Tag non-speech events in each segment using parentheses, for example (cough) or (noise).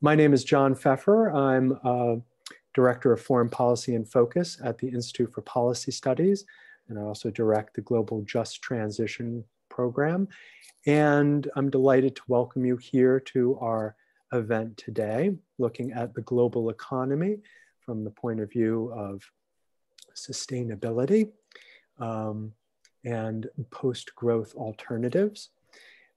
My name is John Feffer. I'm uh, Director of Foreign Policy In Focus at the Institute for Policy Studies, and I also direct the Global Just Transition Program. And I'm delighted to welcome you here to our event today, looking at the global economy from the point of view of sustainability um, and post-growth alternatives.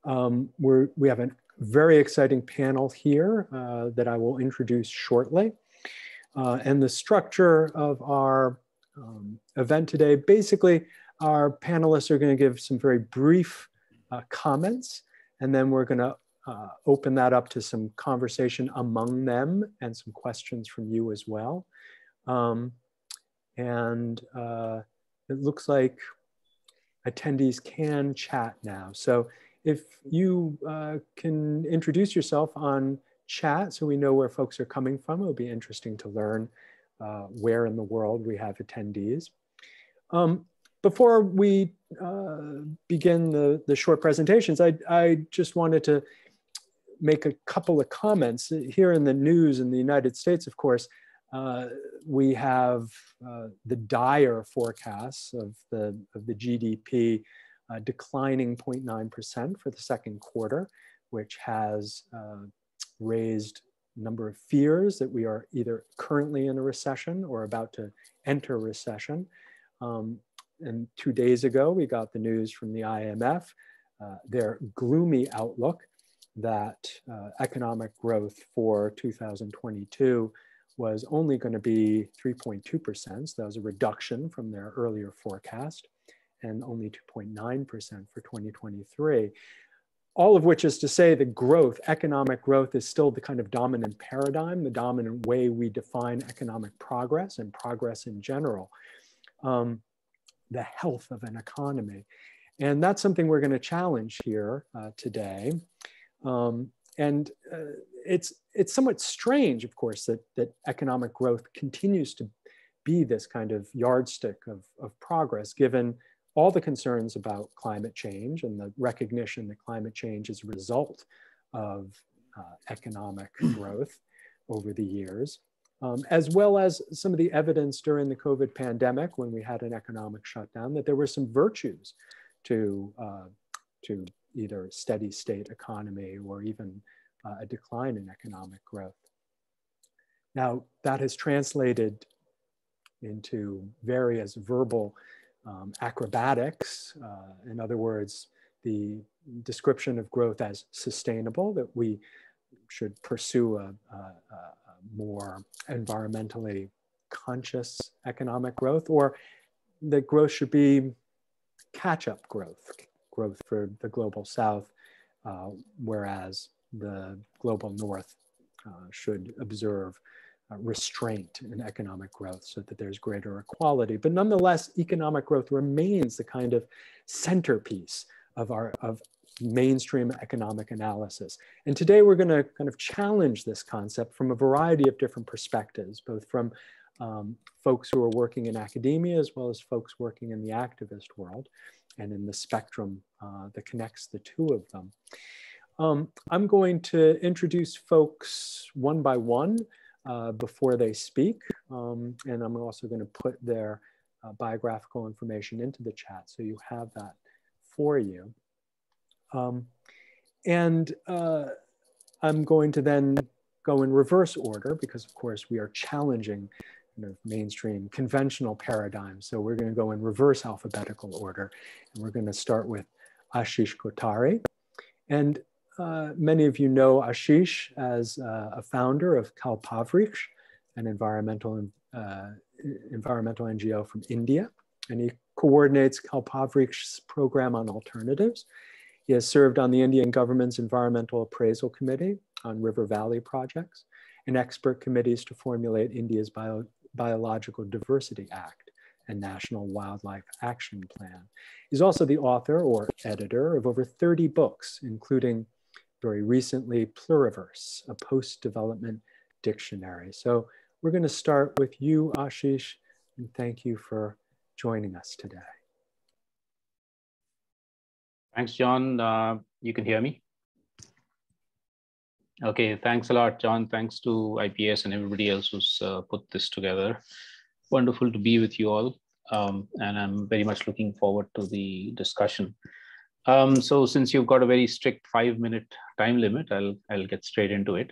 Um, we have a very exciting panel here uh, that I will introduce shortly. Uh, and the structure of our um, event today, basically our panelists are gonna give some very brief uh, comments and then we're gonna uh, open that up to some conversation among them and some questions from you as well. Um, and uh, it looks like attendees can chat now. So if you uh, can introduce yourself on chat so we know where folks are coming from, it would be interesting to learn uh, where in the world we have attendees. Um, before we uh, begin the, the short presentations, I, I just wanted to make a couple of comments. Here in the news in the United States, of course, uh, we have uh, the dire forecasts of the, of the GDP uh, declining 0.9% for the second quarter, which has uh, raised a number of fears that we are either currently in a recession or about to enter recession. Um, and two days ago, we got the news from the IMF, uh, their gloomy outlook that uh, economic growth for 2022 was only going to be 3.2%. So that was a reduction from their earlier forecast and only 2.9% for 2023. All of which is to say the growth, economic growth is still the kind of dominant paradigm, the dominant way we define economic progress and progress in general, um, the health of an economy. And that's something we're gonna challenge here uh, today. Um, and uh, it's, it's somewhat strange, of course, that, that economic growth continues to be this kind of yardstick of, of progress, given all the concerns about climate change and the recognition that climate change is a result of uh, economic growth over the years, um, as well as some of the evidence during the COVID pandemic when we had an economic shutdown that there were some virtues to, uh, to either steady state economy or even uh, a decline in economic growth. Now, that has translated into various verbal um, acrobatics. Uh, in other words, the description of growth as sustainable, that we should pursue a, a, a more environmentally conscious economic growth, or that growth should be catch up growth, growth for the global south, uh, whereas the global north uh, should observe restraint in economic growth so that there's greater equality. But nonetheless, economic growth remains the kind of centerpiece of our of mainstream economic analysis. And today we're going to kind of challenge this concept from a variety of different perspectives, both from um, folks who are working in academia as well as folks working in the activist world and in the spectrum uh, that connects the two of them. Um, I'm going to introduce folks one by one uh, before they speak. Um, and I'm also going to put their uh, biographical information into the chat so you have that for you. Um, and uh, I'm going to then go in reverse order because of course we are challenging kind of mainstream conventional paradigms. So we're going to go in reverse alphabetical order. And we're going to start with Ashish Kothari. And uh, many of you know Ashish as uh, a founder of Kalpavriksh, an environmental, uh, environmental NGO from India. And he coordinates Kalpavriksh's program on alternatives. He has served on the Indian government's Environmental Appraisal Committee on River Valley projects and expert committees to formulate India's Bio Biological Diversity Act and National Wildlife Action Plan. He's also the author or editor of over 30 books, including very recently, Pluriverse, a post-development dictionary. So we're going to start with you, Ashish, and thank you for joining us today. Thanks, John. Uh, you can hear me? Okay, thanks a lot, John. Thanks to IPS and everybody else who's uh, put this together. Wonderful to be with you all. Um, and I'm very much looking forward to the discussion. Um, so since you've got a very strict five minute time limit, I'll, I'll get straight into it.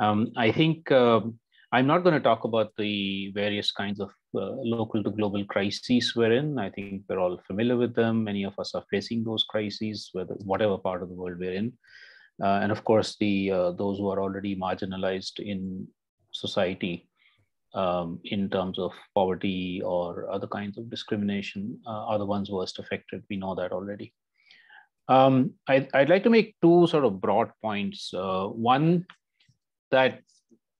Um, I think um, I'm not going to talk about the various kinds of uh, local to global crises we're in. I think we're all familiar with them. Many of us are facing those crises, whether whatever part of the world we're in. Uh, and of course, the uh, those who are already marginalized in society um, in terms of poverty or other kinds of discrimination uh, are the ones worst affected. We know that already. Um, I, would like to make two sort of broad points. Uh, one, that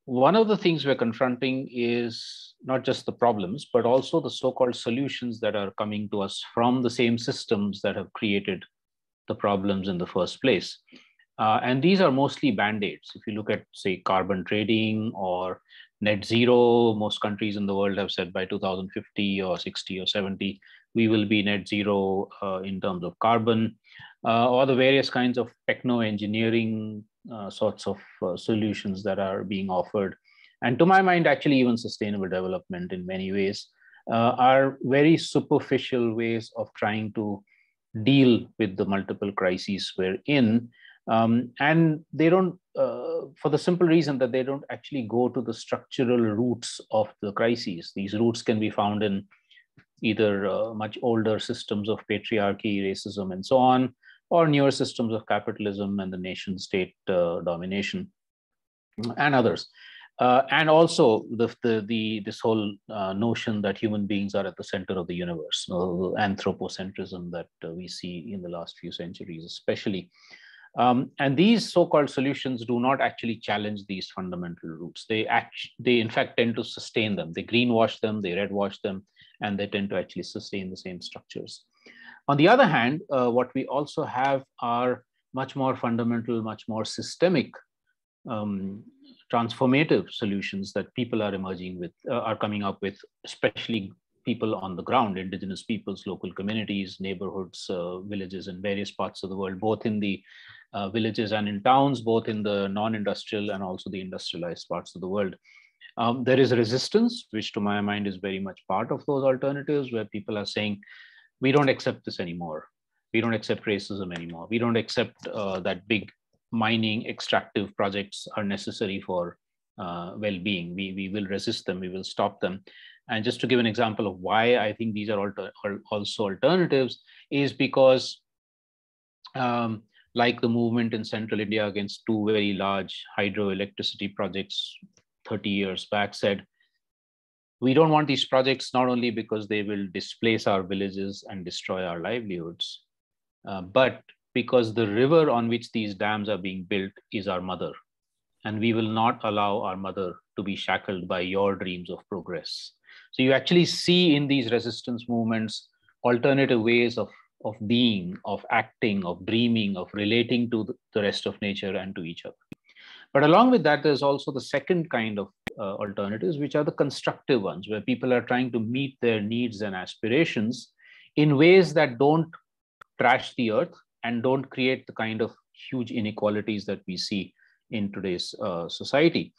one of the things we're confronting is not just the problems, but also the so-called solutions that are coming to us from the same systems that have created the problems in the first place. Uh, and these are mostly band-aids. If you look at, say, carbon trading or net zero, most countries in the world have said by 2050 or 60 or 70, we will be net zero uh, in terms of carbon, uh, or the various kinds of techno-engineering uh, sorts of uh, solutions that are being offered. And to my mind, actually even sustainable development in many ways uh, are very superficial ways of trying to deal with the multiple crises we're in um, and they don't, uh, for the simple reason that they don't actually go to the structural roots of the crises. These roots can be found in either uh, much older systems of patriarchy, racism, and so on, or newer systems of capitalism and the nation state uh, domination, and others. Uh, and also the, the, the, this whole uh, notion that human beings are at the center of the universe, anthropocentrism that uh, we see in the last few centuries, especially. Um, and these so-called solutions do not actually challenge these fundamental roots. They act, they in fact tend to sustain them. They greenwash them, they redwash them, and they tend to actually sustain the same structures. On the other hand, uh, what we also have are much more fundamental, much more systemic, um, transformative solutions that people are emerging with, uh, are coming up with, especially people on the ground, indigenous peoples, local communities, neighborhoods, uh, villages in various parts of the world, both in the uh, villages and in towns, both in the non-industrial and also the industrialized parts of the world. Um, there is resistance, which to my mind is very much part of those alternatives where people are saying, we don't accept this anymore. We don't accept racism anymore. We don't accept uh, that big mining extractive projects are necessary for uh, well-being. We, we will resist them, we will stop them. And just to give an example of why I think these are alter also alternatives is because um, like the movement in central India against two very large hydroelectricity projects 30 years back said, we don't want these projects not only because they will displace our villages and destroy our livelihoods, uh, but because the river on which these dams are being built is our mother. And we will not allow our mother to be shackled by your dreams of progress. So you actually see in these resistance movements alternative ways of of being, of acting, of dreaming, of relating to the rest of nature and to each other. But along with that, there's also the second kind of uh, alternatives, which are the constructive ones, where people are trying to meet their needs and aspirations in ways that don't trash the earth and don't create the kind of huge inequalities that we see in today's uh, society.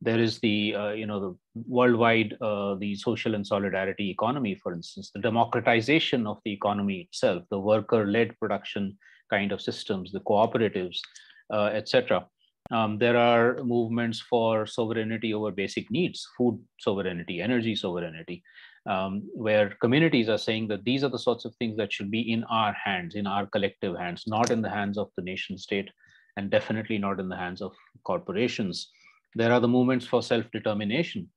There is the uh, you know the worldwide uh, the social and solidarity economy for instance the democratization of the economy itself the worker led production kind of systems the cooperatives uh, etc um, there are movements for sovereignty over basic needs food sovereignty energy sovereignty um, where communities are saying that these are the sorts of things that should be in our hands in our collective hands not in the hands of the nation state and definitely not in the hands of corporations. There are the movements for self-determination,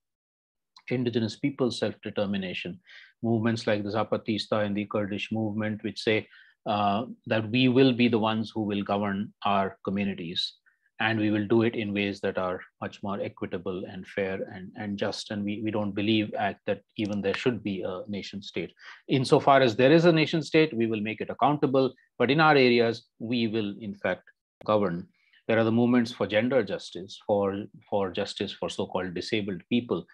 indigenous people's self-determination, movements like the Zapatista and the Kurdish movement, which say uh, that we will be the ones who will govern our communities and we will do it in ways that are much more equitable and fair and, and just. And we, we don't believe at, that even there should be a nation state. Insofar as there is a nation state, we will make it accountable. But in our areas, we will in fact govern. There are the movements for gender justice, for, for justice for so-called disabled people,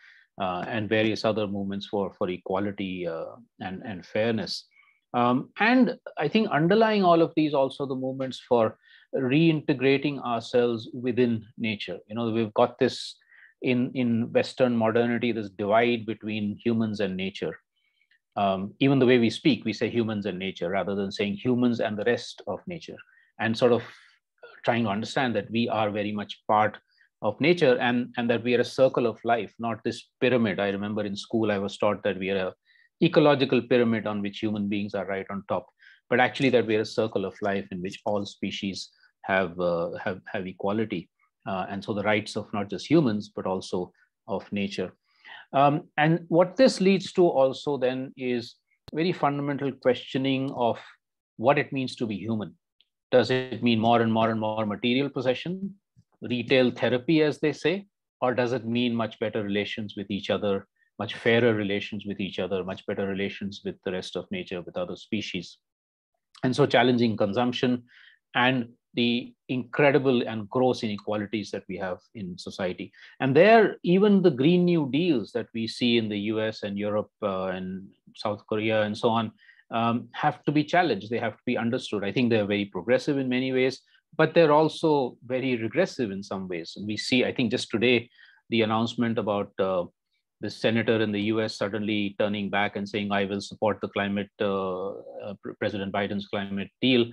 uh, and various other movements for, for equality uh, and, and fairness. Um, and I think underlying all of these also the movements for reintegrating ourselves within nature. You know, we've got this in, in Western modernity, this divide between humans and nature. Um, even the way we speak, we say humans and nature rather than saying humans and the rest of nature, and sort of trying to understand that we are very much part of nature and, and that we are a circle of life, not this pyramid. I remember in school, I was taught that we are a ecological pyramid on which human beings are right on top, but actually that we are a circle of life in which all species have, uh, have, have equality. Uh, and so the rights of not just humans, but also of nature. Um, and what this leads to also then is very fundamental questioning of what it means to be human. Does it mean more and more and more material possession, retail therapy, as they say, or does it mean much better relations with each other, much fairer relations with each other, much better relations with the rest of nature, with other species? And so challenging consumption and the incredible and gross inequalities that we have in society. And there, even the Green New Deals that we see in the US and Europe uh, and South Korea and so on um, have to be challenged. They have to be understood. I think they're very progressive in many ways, but they're also very regressive in some ways. And we see, I think just today, the announcement about uh, the senator in the US suddenly turning back and saying, I will support the climate, uh, uh, President Biden's climate deal.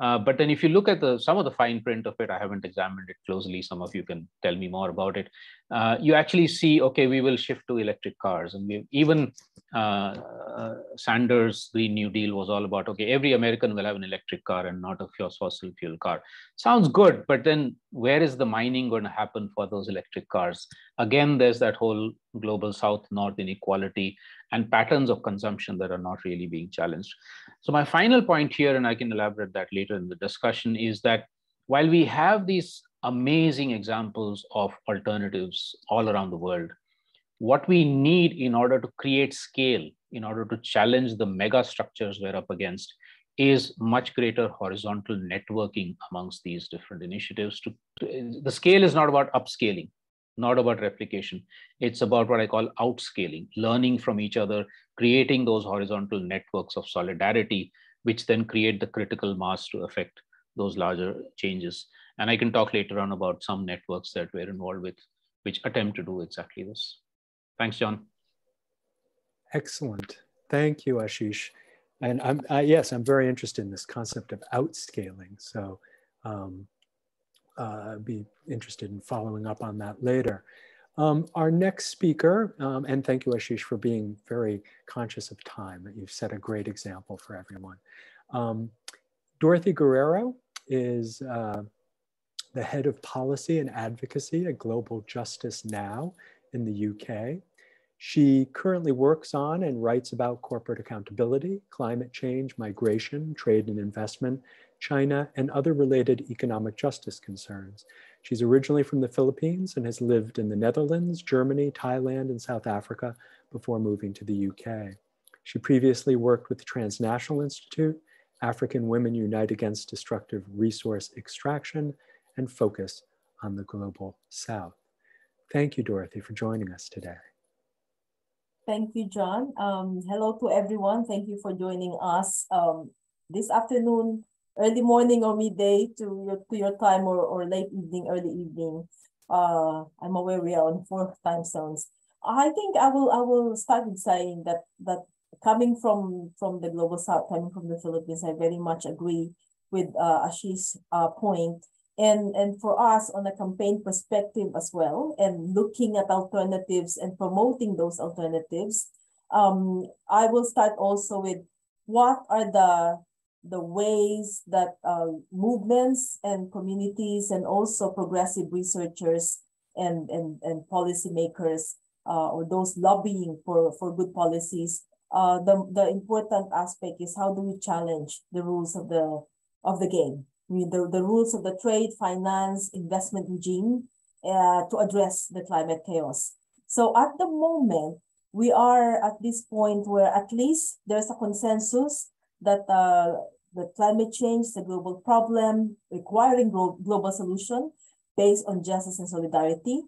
Uh, but then if you look at the some of the fine print of it, I haven't examined it closely. Some of you can tell me more about it. Uh, you actually see, okay, we will shift to electric cars. And we even uh, uh, Sanders' Green New Deal was all about, okay, every American will have an electric car and not a fossil fuel car. Sounds good, but then where is the mining going to happen for those electric cars? Again, there's that whole global south-north inequality and patterns of consumption that are not really being challenged. So my final point here, and I can elaborate that later in the discussion, is that while we have these amazing examples of alternatives all around the world, what we need in order to create scale, in order to challenge the mega structures we're up against, is much greater horizontal networking amongst these different initiatives. To, to, the scale is not about upscaling not about replication. It's about what I call outscaling, learning from each other, creating those horizontal networks of solidarity, which then create the critical mass to affect those larger changes. And I can talk later on about some networks that we're involved with, which attempt to do exactly this. Thanks, John. Excellent. Thank you, Ashish. And I'm, I, yes, I'm very interested in this concept of outscaling. So um, uh, be interested in following up on that later. Um, our next speaker, um, and thank you Ashish for being very conscious of time. You've set a great example for everyone. Um, Dorothy Guerrero is uh, the head of policy and advocacy at Global Justice Now in the UK. She currently works on and writes about corporate accountability, climate change, migration, trade and investment, China, and other related economic justice concerns. She's originally from the Philippines and has lived in the Netherlands, Germany, Thailand, and South Africa before moving to the UK. She previously worked with the Transnational Institute, African Women Unite Against Destructive Resource Extraction, and Focus on the Global South. Thank you, Dorothy, for joining us today. Thank you, John. Um, hello to everyone. Thank you for joining us um, this afternoon early morning or midday to your to your time or, or late evening, early evening. Uh, I'm aware we are on four time zones. I think I will I will start with saying that that coming from from the global south, coming from the Philippines, I very much agree with uh, Ashish's uh, point. And and for us on a campaign perspective as well, and looking at alternatives and promoting those alternatives, um, I will start also with what are the the ways that uh, movements and communities and also progressive researchers and, and, and policymakers uh, or those lobbying for, for good policies, uh, the, the important aspect is how do we challenge the rules of the, of the game? I mean, the, the rules of the trade, finance, investment regime uh, to address the climate chaos. So at the moment, we are at this point where at least there's a consensus that uh, the climate change is a global problem requiring global solution based on justice and solidarity.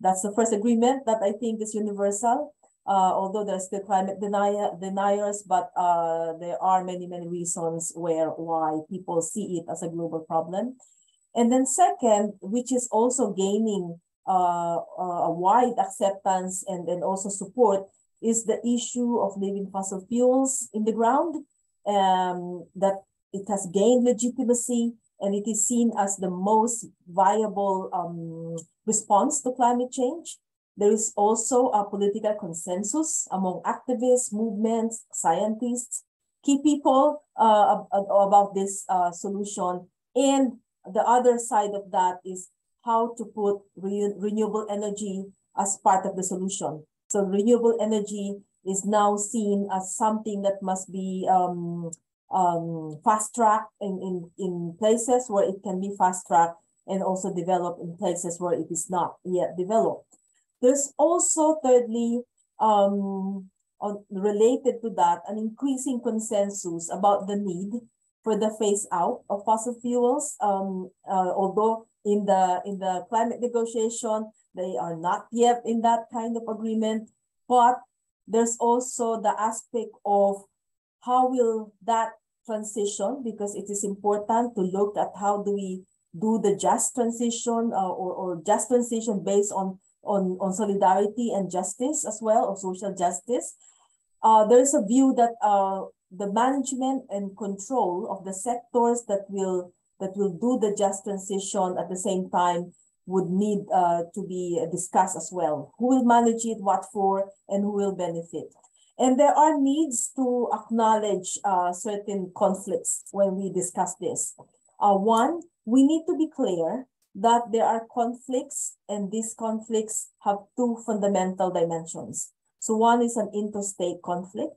That's the first agreement that I think is universal. Uh, although there's still climate denier, deniers, but uh, there are many, many reasons where why people see it as a global problem. And then second, which is also gaining uh, a wide acceptance and, and also support, is the issue of leaving fossil fuels in the ground, um, that it has gained legitimacy and it is seen as the most viable um, response to climate change. There is also a political consensus among activists, movements, scientists, key people uh, about this uh, solution. And the other side of that is how to put re renewable energy as part of the solution. So renewable energy is now seen as something that must be um, um, fast tracked in, in, in places where it can be fast tracked and also developed in places where it is not yet developed. There's also, thirdly, um, on, related to that, an increasing consensus about the need for the phase out of fossil fuels. Um, uh, although in the in the climate negotiation, they are not yet in that kind of agreement, but there's also the aspect of how will that transition, because it is important to look at how do we do the just transition uh, or, or just transition based on, on, on solidarity and justice as well, or social justice. Uh, there's a view that uh, the management and control of the sectors that will that will do the just transition at the same time would need uh, to be discussed as well. Who will manage it, what for, and who will benefit. And there are needs to acknowledge uh, certain conflicts when we discuss this. Uh, one, we need to be clear that there are conflicts and these conflicts have two fundamental dimensions. So one is an interstate conflict,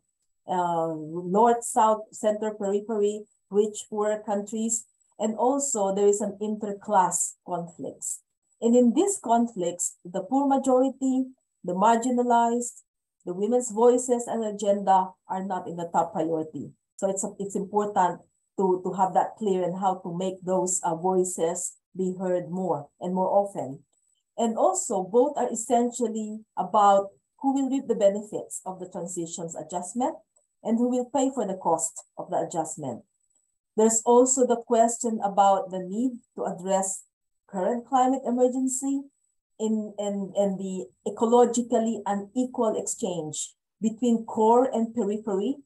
uh, north, south, center, periphery, rich, poor countries, and also there is an interclass conflicts. And in these conflicts, the poor majority, the marginalized, the women's voices and agenda are not in the top priority. So it's, it's important to, to have that clear and how to make those uh, voices be heard more and more often. And also both are essentially about who will reap the benefits of the transitions adjustment and who will pay for the cost of the adjustment. There's also the question about the need to address current climate emergency in, in, in the ecologically unequal exchange between core and periphery,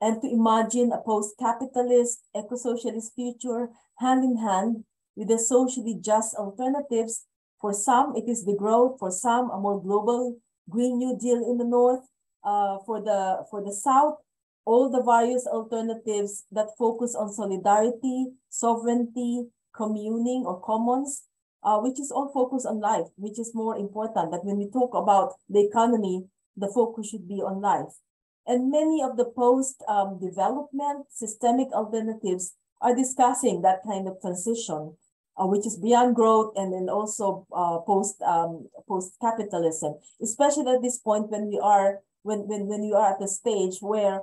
and to imagine a post-capitalist, eco-socialist future hand in hand with the socially just alternatives. For some, it is the growth. For some, a more global Green New Deal in the North. Uh, for, the, for the South, all the various alternatives that focus on solidarity, sovereignty, commoning or commons, uh, which is all focused on life, which is more important. That when we talk about the economy, the focus should be on life. And many of the post-development um, systemic alternatives are discussing that kind of transition, uh, which is beyond growth and then also uh, post um, post capitalism, especially at this point when we are when when when you are at the stage where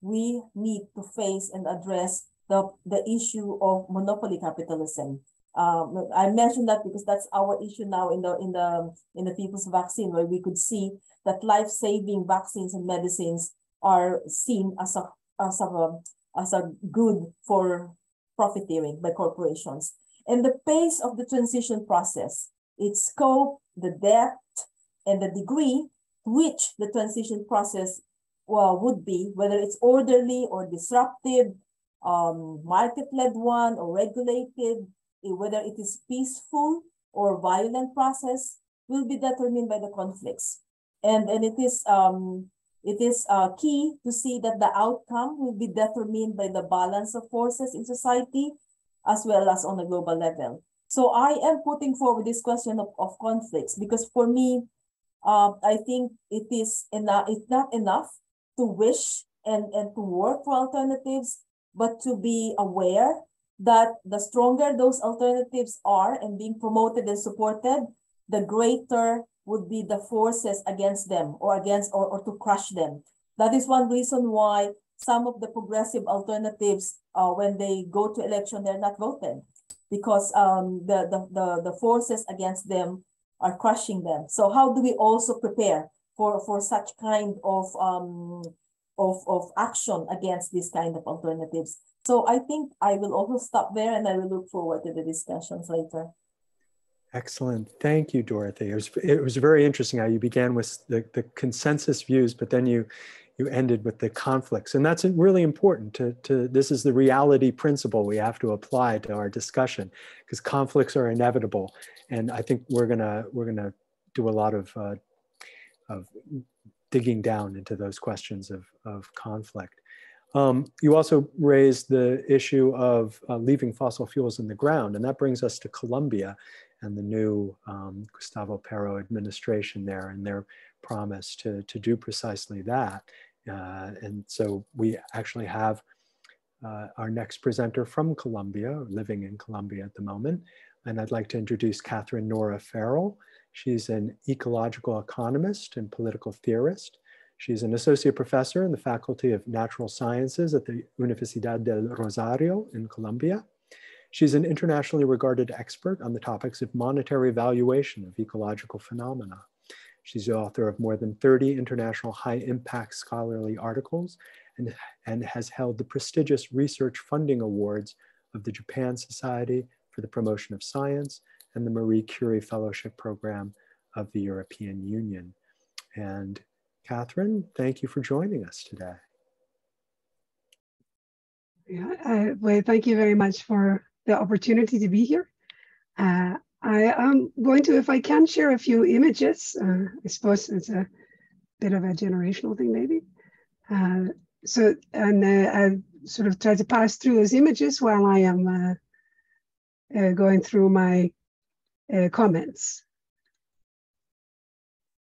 we need to face and address the the issue of monopoly capitalism um, I mentioned that because that's our issue now in the in the in the people's vaccine, where we could see that life-saving vaccines and medicines are seen as a as a as a good for profiteering by corporations. And the pace of the transition process, its scope, the depth, and the degree to which the transition process well, would be, whether it's orderly or disruptive, um, market-led one or regulated, whether it is peaceful or violent process will be determined by the conflicts. And, and it is um, it is uh, key to see that the outcome will be determined by the balance of forces in society as well as on a global level. So I am putting forward this question of, of conflicts because for me, uh, I think it is enough, it's not enough to wish and, and to work for alternatives, but to be aware that the stronger those alternatives are and being promoted and supported, the greater would be the forces against them or against or, or to crush them. That is one reason why some of the progressive alternatives, uh, when they go to election, they're not voted because um, the, the, the, the forces against them are crushing them. So how do we also prepare for, for such kind of, um, of, of action against these kind of alternatives? So I think I will also stop there and I will look forward to the discussions later. Excellent. Thank you, Dorothy. It was, it was very interesting how you began with the, the consensus views, but then you you ended with the conflicts. And that's really important to, to this is the reality principle we have to apply to our discussion because conflicts are inevitable. And I think we're gonna we're gonna do a lot of uh, of digging down into those questions of, of conflict. Um, you also raised the issue of uh, leaving fossil fuels in the ground, and that brings us to Colombia and the new um, Gustavo Petro administration there and their promise to, to do precisely that. Uh, and so we actually have uh, our next presenter from Colombia, living in Colombia at the moment. And I'd like to introduce Katharine Nora Farrell. She's an ecological economist and political theorist. She's an associate professor in the Faculty of Natural Sciences at the Universidad del Rosario in Colombia. She's an internationally regarded expert on the topics of monetary valuation of ecological phenomena. She's the author of more than 30 international high impact scholarly articles and, and has held the prestigious research funding awards of the Japan Society for the Promotion of Science and the Marie Curie Fellowship Program of the European Union. And Katharine, thank you for joining us today. Yeah, uh, well, thank you very much for the opportunity to be here. Uh, I am going to, if I can, share a few images. Uh, I suppose it's a bit of a generational thing, maybe. Uh, so, and uh, I sort of try to pass through those images while I am uh, uh, going through my uh, comments.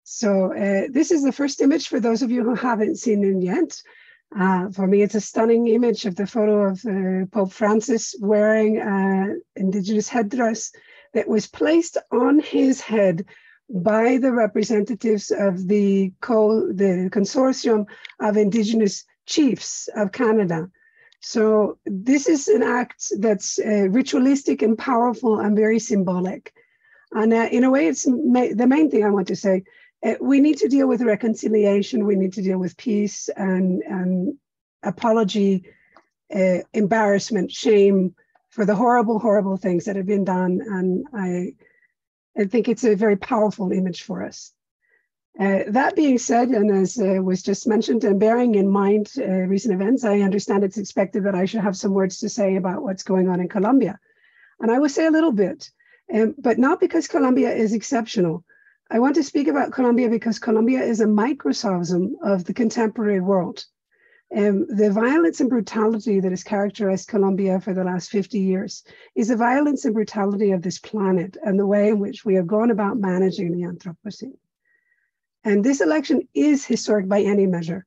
So this is the first image for those of you who haven't seen it yet. for me, it's a stunning image of the photo of Pope Francis wearing an indigenous headdress that was placed on his head by the representatives of the, co- the consortium of Indigenous chiefs of Canada. So this is an act that's uh, ritualistic and powerful and very symbolic. And uh, in a way, it's ma- the main thing I want to say. Uh, we need to deal with reconciliation. We need to deal with peace and, and apology, uh, embarrassment, shame, for the horrible, horrible things that have been done. And I, I think it's a very powerful image for us. Uh, that being said, and as uh, was just mentioned, and bearing in mind uh, recent events, I understand it's expected that I should have some words to say about what's going on in Colombia. And I will say a little bit, um, but not because Colombia is exceptional. I want to speak about Colombia because Colombia is a microcosm of the contemporary world. Um, the violence and brutality that has characterized Colombia for the last 50 years is the violence and brutality of this planet and the way in which we have gone about managing the Anthropocene. And this election is historic by any measure.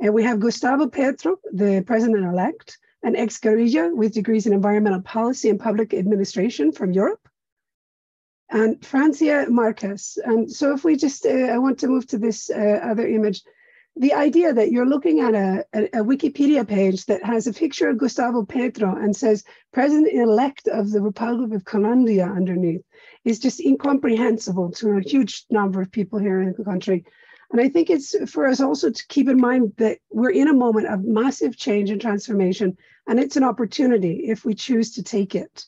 And we have Gustavo Petro, the president elect, an ex guerrilla with degrees in environmental policy and public administration from Europe, and Francia Marquez. And so, if we just, uh, I want to move to this uh, other image the idea that you're looking at a, a, a, Wikipedia page that has a picture of Gustavo Petro and says President elect of the Republic of Colombia underneath is just incomprehensible to a huge number of people here in the country. And I think it's for us also to keep in mind that we're in a moment of massive change and transformation, and it's an opportunity if we choose to take it.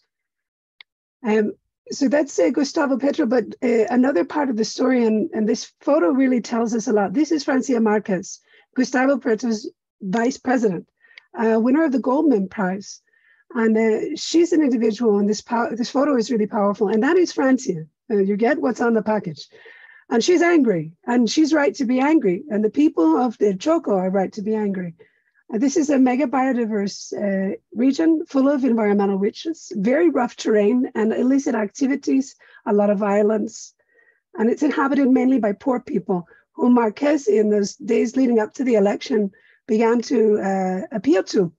Um, so that's uh, Gustavo Petro, but uh, another part of the story, and, and this photo really tells us a lot. This is Francia Marquez, Gustavo Petro's vice president, uh, winner of the Goldman Prize. And uh, she's an individual, and this, this photo is really powerful. And that is Francia. Uh, you get what's on the package. And she's angry, and she's right to be angry. And the people of the Choco are right to be angry. This is a mega biodiverse uh, region full of environmental riches, very rough terrain and illicit activities, a lot of violence. And it's inhabited mainly by poor people who Marquez, in those days leading up to the election, began to uh, appeal to.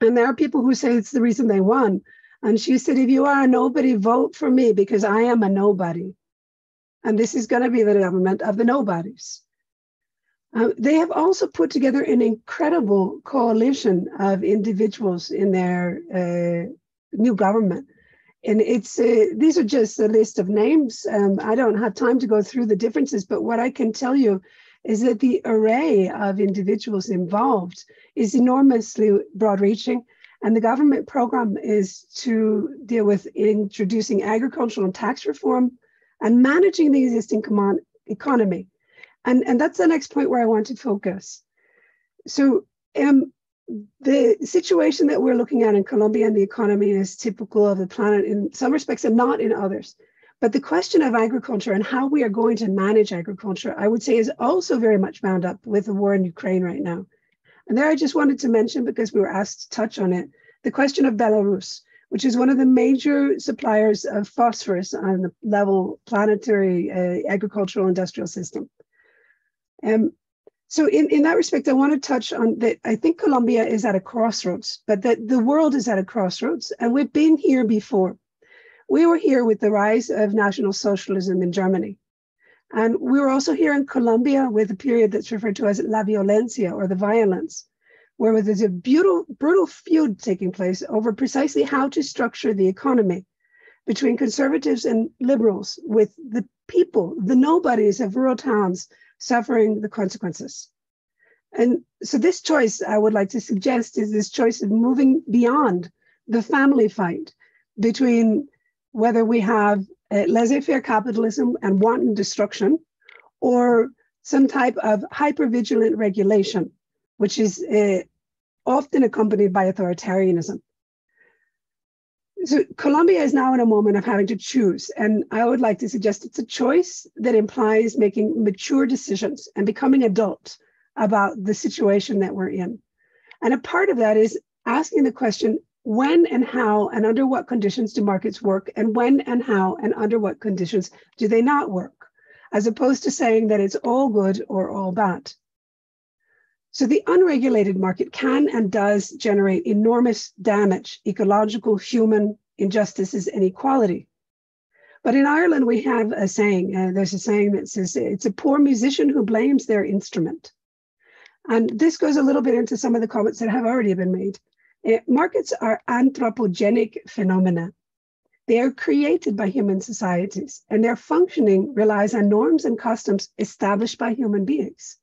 And there are people who say it's the reason they won. And she said, if you are a nobody, vote for me because I am a nobody. And this is going to be the government of the nobodies. Uh, they have also put together an incredible coalition of individuals in their uh, new government. And it's uh, these are just a list of names. Um, I don't have time to go through the differences, but what I can tell you is that the array of individuals involved is enormously broad reaching. And the government program is to deal with introducing agricultural and tax reform and managing the existing economy. And, and that's the next point where I want to focus. So um, the situation that we're looking at in Colombia and the economy is typical of the planet in some respects and not in others. But the question of agriculture and how we are going to manage agriculture, I would say, is also very much bound up with the war in Ukraine right now. And there I just wanted to mention, because we were asked to touch on it, the question of Belarus, which is one of the major suppliers of phosphorus on the level planetary uh, agricultural industrial system. Um, so in, in that respect, I want to touch on that. I think Colombia is at a crossroads, but that the world is at a crossroads, and we've been here before. We were here with the rise of National Socialism in Germany. And we were also here in Colombia with a period that's referred to as La Violencia or the violence, where there's a brutal, brutal feud taking place over precisely how to structure the economy between conservatives and liberals, with the people, the nobodies of rural towns suffering the consequences. And so, this choice I would like to suggest is this choice of moving beyond the family fight between whether we have uh, laissez-faire capitalism and wanton destruction, or some type of hyper-vigilant regulation, which is uh, often accompanied by authoritarianism. So Colombia is now in a moment of having to choose, and I would like to suggest it's a choice that implies making mature decisions and becoming adult about the situation that we're in. And a part of that is asking the question when and how and under what conditions do markets work and when and how and under what conditions do they not work as opposed to saying that it's all good or all bad so the unregulated market can and does generate enormous damage ecological human injustices and inequality but in ireland we have a saying uh, there's a saying that says it's a poor musician who blames their instrument and this goes a little bit into some of the comments that have already been made uh, markets are anthropogenic phenomena. They are created by human societies, and their functioning relies on norms and customs established by human beings.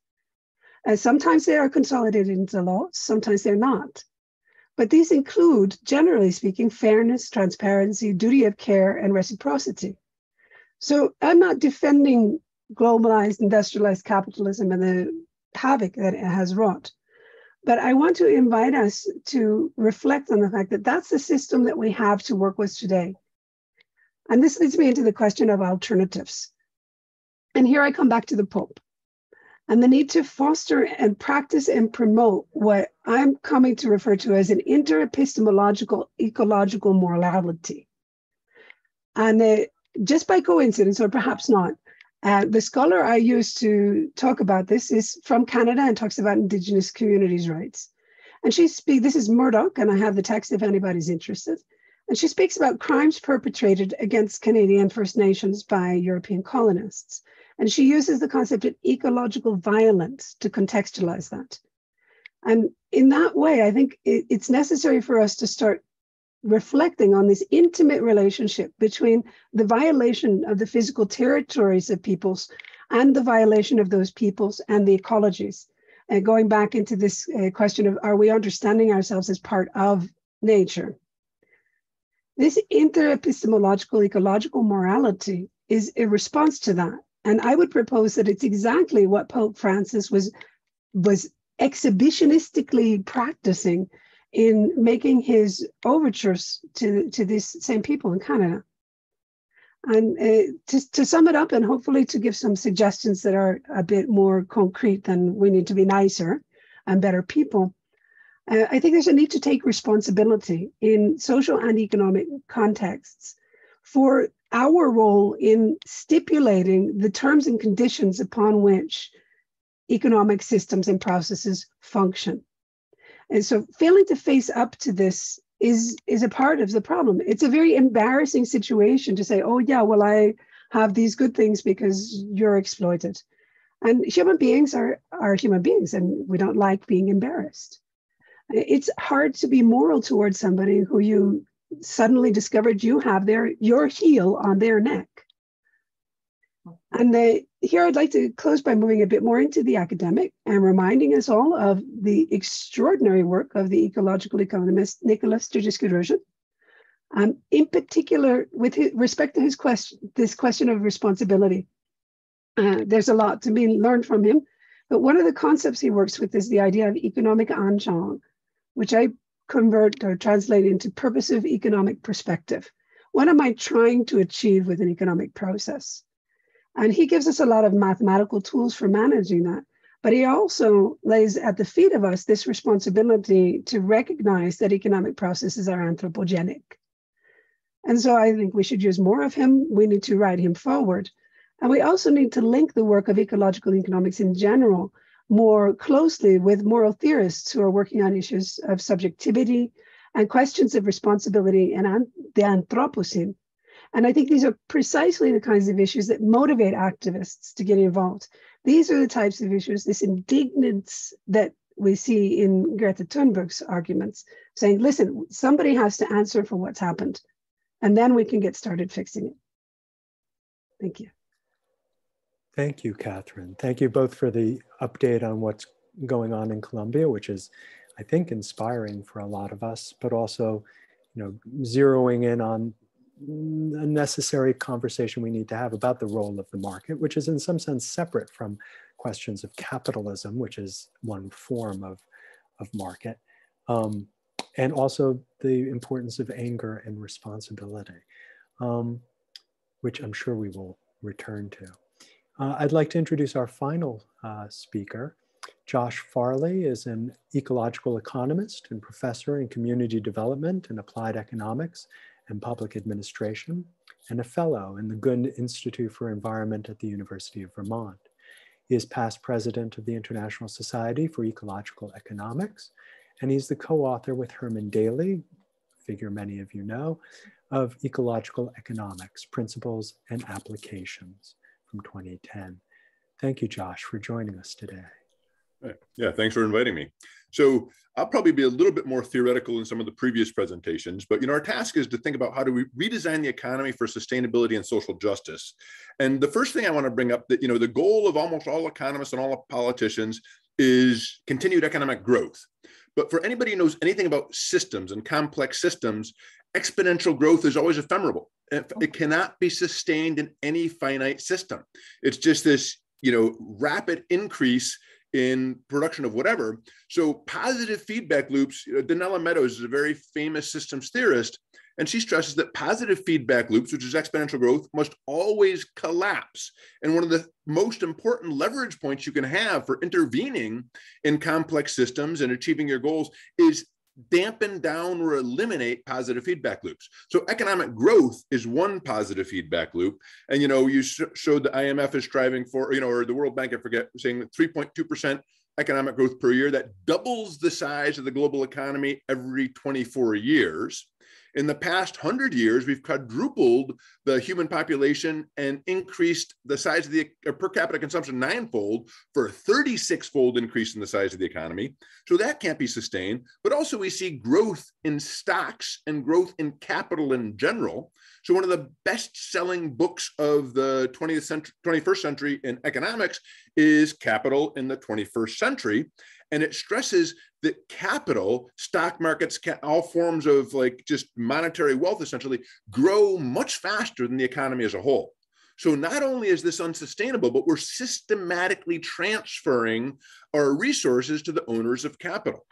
And sometimes they are consolidated into law, sometimes they're not. But these include, generally speaking, fairness, transparency, duty of care, and reciprocity. So I'm not defending globalized industrialized capitalism and the havoc that it has wrought. But I want to invite us to reflect on the fact that that's the system that we have to work with today. And this leads me into the question of alternatives. And here I come back to the Pope and the need to foster and practice and promote what I'm coming to refer to as an inter-epistemological ecological morality. And just by coincidence, or perhaps not, uh, the scholar I used to talk about this is from Canada and talks about Indigenous communities' rights. And she speaks, this is Murdoch, and I have the text if anybody's interested. And she speaks about crimes perpetrated against Canadian First Nations by European colonists. And she uses the concept of ecological violence to contextualize that. And in that way, I think it, it's necessary for us to start reflecting on this intimate relationship between the violation of the physical territories of peoples and the violation of those peoples and the ecologies. And going back into this uh, question of are we understanding ourselves as part of nature? This inter-epistemological ecological morality is a response to that. And I would propose that it's exactly what Pope Francis was, was exhibitionistically practicing in making his overtures to, to these same people in Canada. And uh, to, to sum it up, and hopefully to give some suggestions that are a bit more concrete than we need to be nicer and better people, uh, I think there's a need to take responsibility in social and economic contexts for our role in stipulating the terms and conditions upon which economic systems and processes function. And so failing to face up to this is is a part of the problem. It's a very embarrassing situation to say, oh yeah, well, I have these good things because you're exploited. And human beings are, are human beings and we don't like being embarrassed. It's hard to be moral towards somebody who you suddenly discovered you have their your heel on their neck. And here I'd like to close by moving a bit more into the academic and reminding us all of the extraordinary work of the ecological economist Nicholas Georgescu-Roegen. Um, in particular, with his, respect to his question, this question of responsibility. Uh, there's a lot to be learned from him, but one of the concepts he works with is the idea of economic aandrang, which I convert or translate into purposive economic perspective. What am I trying to achieve with an economic process? And he gives us a lot of mathematical tools for managing that. But he also lays at the feet of us this responsibility to recognize that economic processes are anthropogenic. And so I think we should use more of him. We need to ride him forward. And we also need to link the work of ecological economics in general more closely with moral theorists who are working on issues of subjectivity and questions of responsibility and the Anthropocene. And I think these are precisely the kinds of issues that motivate activists to get involved. These are the types of issues, this indignance that we see in Greta Thunberg's arguments, saying, listen, somebody has to answer for what's happened, and then we can get started fixing it. Thank you. Thank you, Katharine. Thank you both for the update on what's going on in Colombia, which is, I think, inspiring for a lot of us, but also, you know, zeroing in on a necessary conversation we need to have about the role of the market, which is in some sense separate from questions of capitalism, which is one form of, of market, um, and also the importance of anger and responsibility, um, which I'm sure we will return to. Uh, I'd like to introduce our final uh, speaker. Josh Farley is an ecological economist and professor in community development and applied economics and Public Administration, and a fellow in the Gund Institute for Environment at the University of Vermont. He is past president of the International Society for Ecological Economics, and he's the co-author with Herman Daly, figure many of you know, of Ecological Economics, Principles and Applications from 2010. Thank you, Josh, for joining us today. Yeah, thanks for inviting me. So I'll probably be a little bit more theoretical in some of the previous presentations, but you know, our task is to think about how do we redesign the economy for sustainability and social justice. And the first thing I want to bring up that you know, the goal of almost all economists and all politicians is continued economic growth. But for anybody who knows anything about systems and complex systems, exponential growth is always ephemeral. Oh. It cannot be sustained in any finite system. It's just this, you know, rapid increase in production of whatever. So positive feedback loops, you know, Donella Meadows is a very famous systems theorist, and she stresses that positive feedback loops, which is exponential growth, must always collapse. And one of the most important leverage points you can have for intervening in complex systems and achieving your goals is dampen down or eliminate positive feedback loops. So economic growth is one positive feedback loop. And, you know, you sh showed the IMF is striving for, you know, or the World Bank, I forget, saying 3.2% economic growth per year. That doubles the size of the global economy every 24 years. In the past 100 years, we've quadrupled the human population and increased the size of the per capita consumption ninefold for a 36 fold increase in the size of the economy. So that can't be sustained. But also, we see growth in stocks and growth in capital in general. So, one of the best selling books of the 20th century, 21st century in economics is Capital in the 21st Century. And it stresses that capital, stock markets, all forms of like just monetary wealth essentially grow much faster than the economy as a whole. So not only is this unsustainable, but we're systematically transferring our resources to the owners of capital.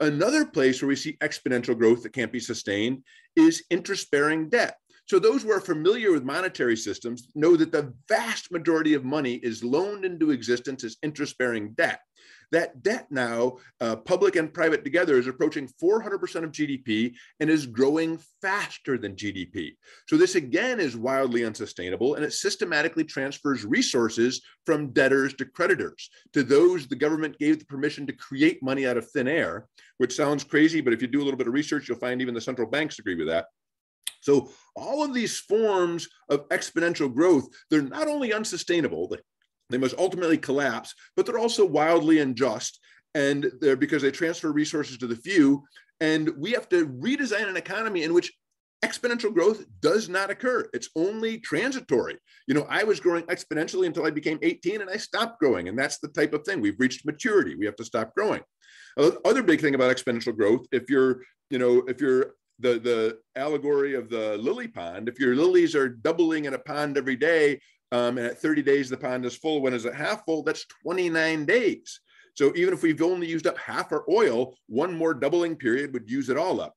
Another place where we see exponential growth that can't be sustained is interest bearing debt. So those who are familiar with monetary systems know that the vast majority of money is loaned into existence as interest bearing debt. That debt now, uh, public and private together, is approaching 400% of GDP and is growing faster than GDP. So this again is wildly unsustainable and it systematically transfers resources from debtors to creditors, to those the government gave the permission to create money out of thin air, which sounds crazy, but if you do a little bit of research, you'll find even the central banks agree with that. So all of these forms of exponential growth, they're not only unsustainable, they must ultimately collapse, but they're also wildly unjust. And they're because they transfer resources to the few. And we have to redesign an economy in which exponential growth does not occur. It's only transitory. You know, I was growing exponentially until I became 18 and I stopped growing. And that's the type of thing. We've reached maturity. We have to stop growing. Uh, other big thing about exponential growth, if you're, you know, if you're the, the allegory of the lily pond, if your lilies are doubling in a pond every day, um, and at 30 days the pond is full, when is it half full? That's 29 days. So even if we've only used up half our oil, one more doubling period would use it all up.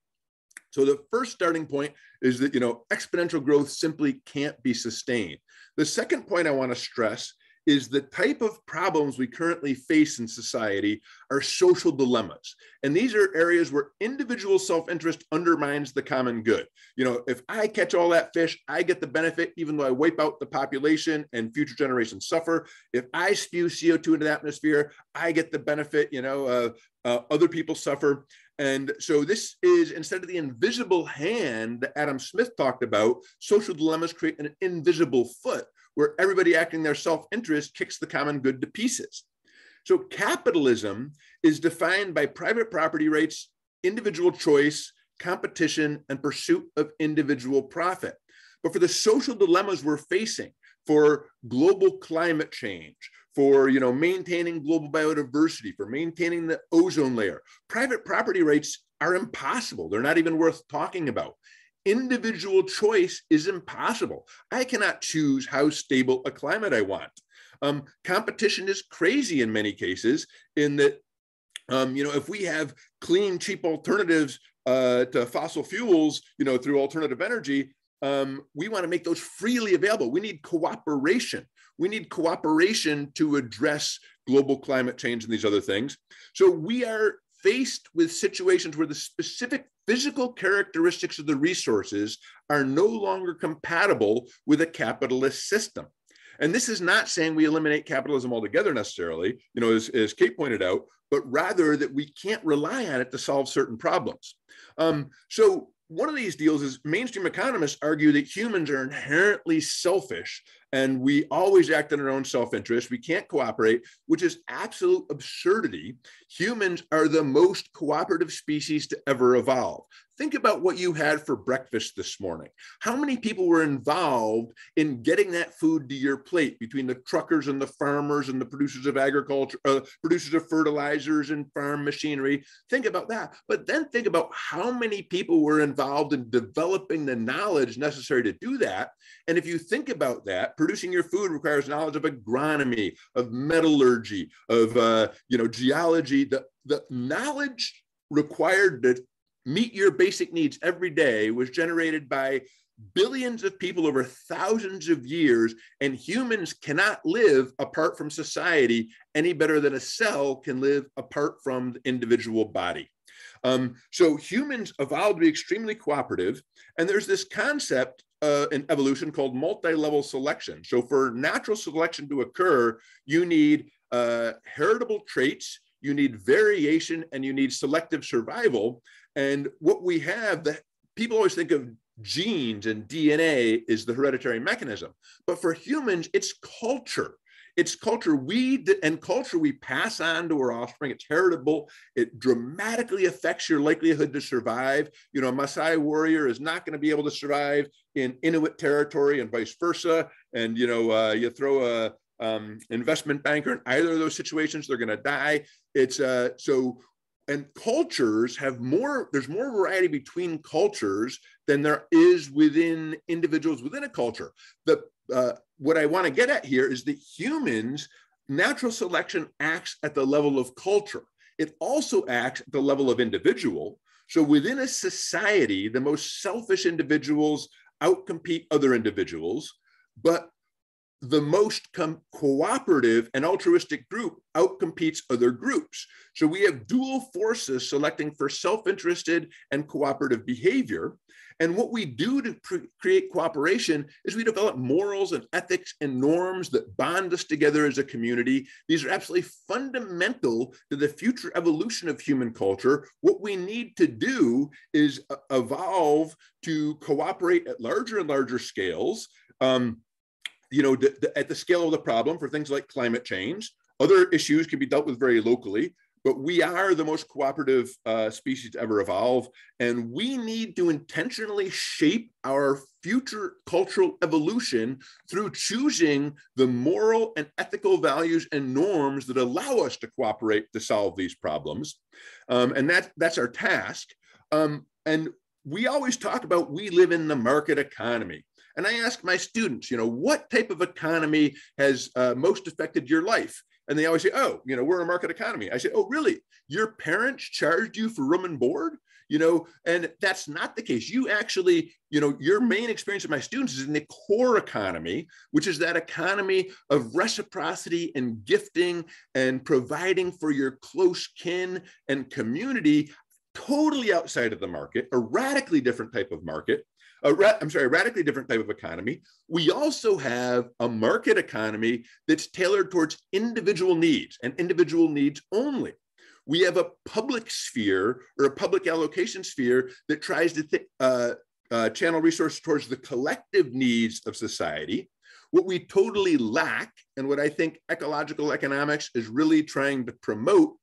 So the first starting point is that, you know, exponential growth simply can't be sustained. The second point I want to stress is the type of problems we currently face in society are social dilemmas. And these are areas where individual self-interest undermines the common good. You know, if I catch all that fish, I get the benefit, even though I wipe out the population and future generations suffer. If I spew CO2 into the atmosphere, I get the benefit, you know, uh, uh, other people suffer. And so this is instead of the invisible hand that Adam Smith talked about, social dilemmas create an invisible foot where everybody acting their self-interest kicks the common good to pieces. So capitalism is defined by private property rights, individual choice, competition, and pursuit of individual profit. But for the social dilemmas we're facing, for global climate change, for you know maintaining global biodiversity, for maintaining the ozone layer, private property rights are impossible. They're not even worth talking about individual choice is impossible. I cannot choose how stable a climate I want. Um, competition is crazy in many cases, in that, um, you know, if we have clean, cheap alternatives uh, to fossil fuels, you know, through alternative energy, um, we want to make those freely available. We need cooperation. We need cooperation to address global climate change and these other things. So we are faced with situations where the specific physical characteristics of the resources are no longer compatible with a capitalist system. And this is not saying we eliminate capitalism altogether necessarily, you know, as, as Kate pointed out, but rather that we can't rely on it to solve certain problems. Um, so one of these deals is mainstream economists argue that humans are inherently selfish and we always act in our own self-interest. We can't cooperate, which is absolute absurdity. Humans are the most cooperative species to ever evolve. Think about what you had for breakfast this morning. How many people were involved in getting that food to your plate between the truckers and the farmers and the producers of agriculture, uh, producers of fertilizers and farm machinery? Think about that. But then think about how many people were involved in developing the knowledge necessary to do that. And if you think about that, producing your food requires knowledge of agronomy, of metallurgy, of uh, you know geology. The the knowledge required to meet your basic needs every day was generated by billions of people over thousands of years, and humans cannot live apart from society any better than a cell can live apart from the individual body. Um, so humans evolved to be extremely cooperative, and there's this concept uh, in evolution called multi-level selection. So for natural selection to occur, you need uh, heritable traits, you need variation, and you need selective survival. And what we have, that people always think of genes and DNA is the hereditary mechanism. But for humans, it's culture. It's culture we and culture we pass on to our offspring. It's heritable. It dramatically affects your likelihood to survive. You know, a Maasai warrior is not going to be able to survive in Inuit territory and vice versa. And you know, uh, you throw a um, investment banker in either of those situations, they're going to die. It's uh, so and cultures have more there's more variety between cultures than there is within individuals within a culture the uh, what i want to get at here is that humans natural selection acts at the level of culture. It also acts at the level of individual. So within a society the most selfish individuals outcompete other individuals but the most cooperative and altruistic group outcompetes other groups. So we have dual forces selecting for self-interested and cooperative behavior. And what we do to create cooperation is we develop morals and ethics and norms that bond us together as a community. These are absolutely fundamental to the future evolution of human culture. What we need to do is evolve to cooperate at larger and larger scales. Um, you know, at the scale of the problem for things like climate change. Other issues can be dealt with very locally, but we are the most cooperative uh, species to ever evolve. And we need to intentionally shape our future cultural evolution through choosing the moral and ethical values and norms that allow us to cooperate to solve these problems. Um, and that, that's our task. Um, and we always talk about we live in the market economy. And I ask my students, you know, what type of economy has uh, most affected your life? And they always say, oh, you know, we're a market economy. I say, oh, really? Your parents charged you for room and board? You know, and that's not the case. You actually, you know, your main experience of my students is in the core economy, which is that economy of reciprocity and gifting and providing for your close kin and community totally outside of the market, a radically different type of market a ra- I'm sorry, a radically different type of economy. We also have a market economy that's tailored towards individual needs and individual needs only. We have a public sphere or a public allocation sphere that tries to th- uh, uh, channel resources towards the collective needs of society. What we totally lack, and what I think ecological economics is really trying to promote,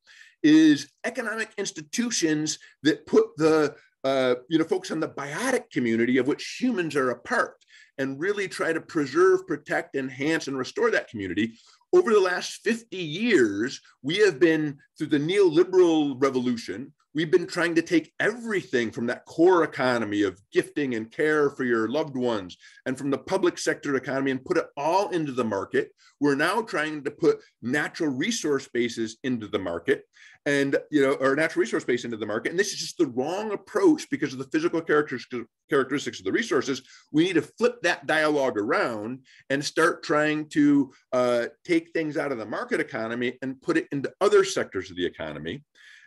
is economic institutions that put the uh, you know, focus on the biotic community of which humans are a part and really try to preserve, protect, enhance, and restore that community. Over the last 50 years, we have been through the neoliberal revolution, we've been trying to take everything from that core economy of gifting and care for your loved ones and from the public sector economy and put it all into the market. We're now trying to put natural resource bases into the market and you know or natural resource base into the market. And this is just the wrong approach because of the physical characteristics of the resources. We need to flip that dialogue around and start trying to uh, take things out of the market economy and put it into other sectors of the economy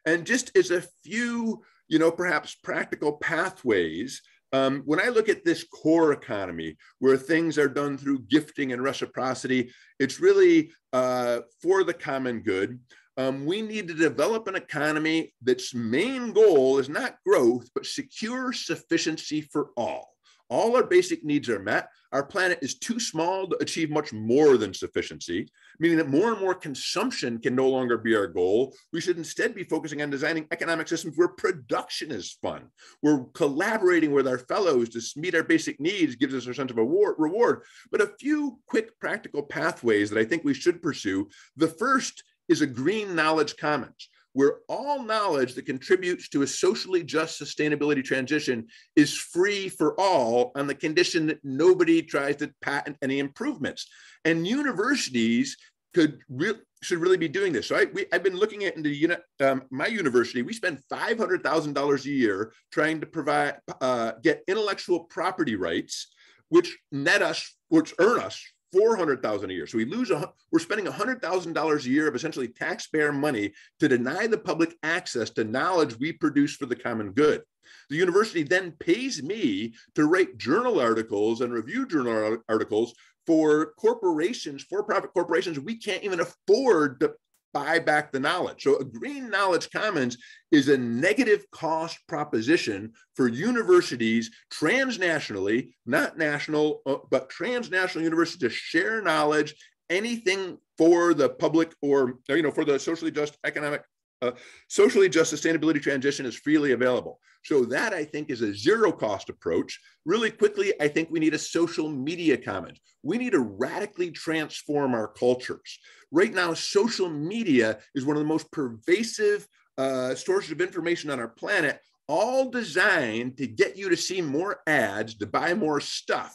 and just as a few, you know, perhaps practical pathways, um, when I look at this core economy where things are done through gifting and reciprocity, it's really uh, for the common good. Um, we need to develop an economy that's main goal is not growth, but secure sufficiency for all. All our basic needs are met. Our planet is too small to achieve much more than sufficiency, meaning that more and more consumption can no longer be our goal. We should instead be focusing on designing economic systems where production is fun. We're collaborating with our fellows to meet our basic needs, gives us a sense of award, reward. But a few quick practical pathways that I think we should pursue. The first is a green knowledge commons where all knowledge that contributes to a socially just sustainability transition is free for all on the condition that nobody tries to patent any improvements. And universities could re- should really be doing this. So I, we, I've been looking at into um, my university. We spend five hundred thousand dollars a year trying to provide uh, get intellectual property rights, which net us, which earn us 400,000 a year. So we lose, a, we're spending $100,000 a year of essentially taxpayer money to deny the public access to knowledge we produce for the common good. The university then pays me to write journal articles and review journal articles for corporations, for profit corporations, we can't even afford to buy back the knowledge. So a green knowledge commons is a negative cost proposition for universities transnationally, not national, uh, but transnational universities to share knowledge, anything for the public or, you know, for the socially just economic uh, socially just sustainability transition is freely available. So that I think is a zero cost approach. Really quickly, I think we need a social media comment. We need to radically transform our cultures. Right now, social media is one of the most pervasive uh, sources of information on our planet, all designed to get you to see more ads, to buy more stuff.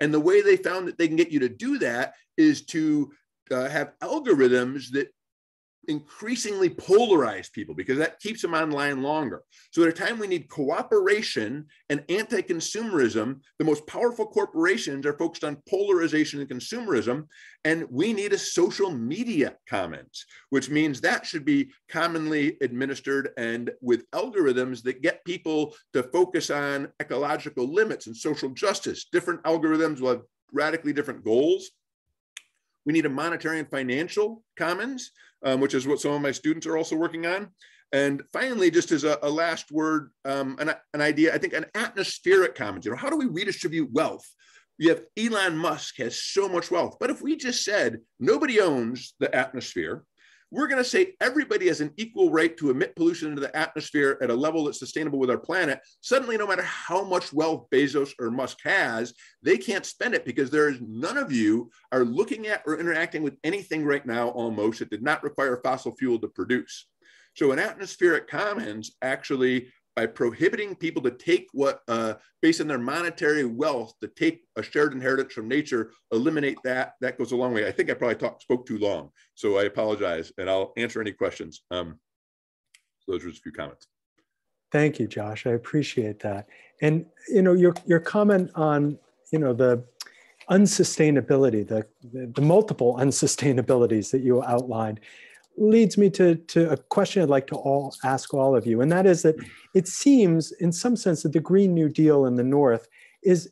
And the way they found that they can get you to do that is to uh, have algorithms that increasingly polarized people because that keeps them online longer. So at a time we need cooperation and anti-consumerism, the most powerful corporations are focused on polarization and consumerism, and we need a social media commons, which means that should be commonly administered and with algorithms that get people to focus on ecological limits and social justice. Different algorithms will have radically different goals. We need a monetary and financial commons um, which is what some of my students are also working on. And finally, just as a, a last word, um, an, an idea, I think an atmospheric comment, you know, how do we redistribute wealth? You have Elon Musk has so much wealth, but if we just said nobody owns the atmosphere, we're going to say everybody has an equal right to emit pollution into the atmosphere at a level that's sustainable with our planet, suddenly, no matter how much wealth Bezos or Musk has, they can't spend it because there's none of you are looking at or interacting with anything right now almost that did not require fossil fuel to produce. So an atmospheric commons actually by prohibiting people to take what, uh, based on their monetary wealth, to take a shared inheritance from nature, eliminate that, that goes a long way. I think I probably talk, spoke too long, so I apologize, and I'll answer any questions. Um, so those were just a few comments. Thank you, Josh. I appreciate that. And you know, your your comment on you know the unsustainability, the the, the multiple unsustainabilities that you outlined, leads me to, to a question I'd like to all ask all of you, and that is that it seems, in some sense, that the Green New Deal in the North is,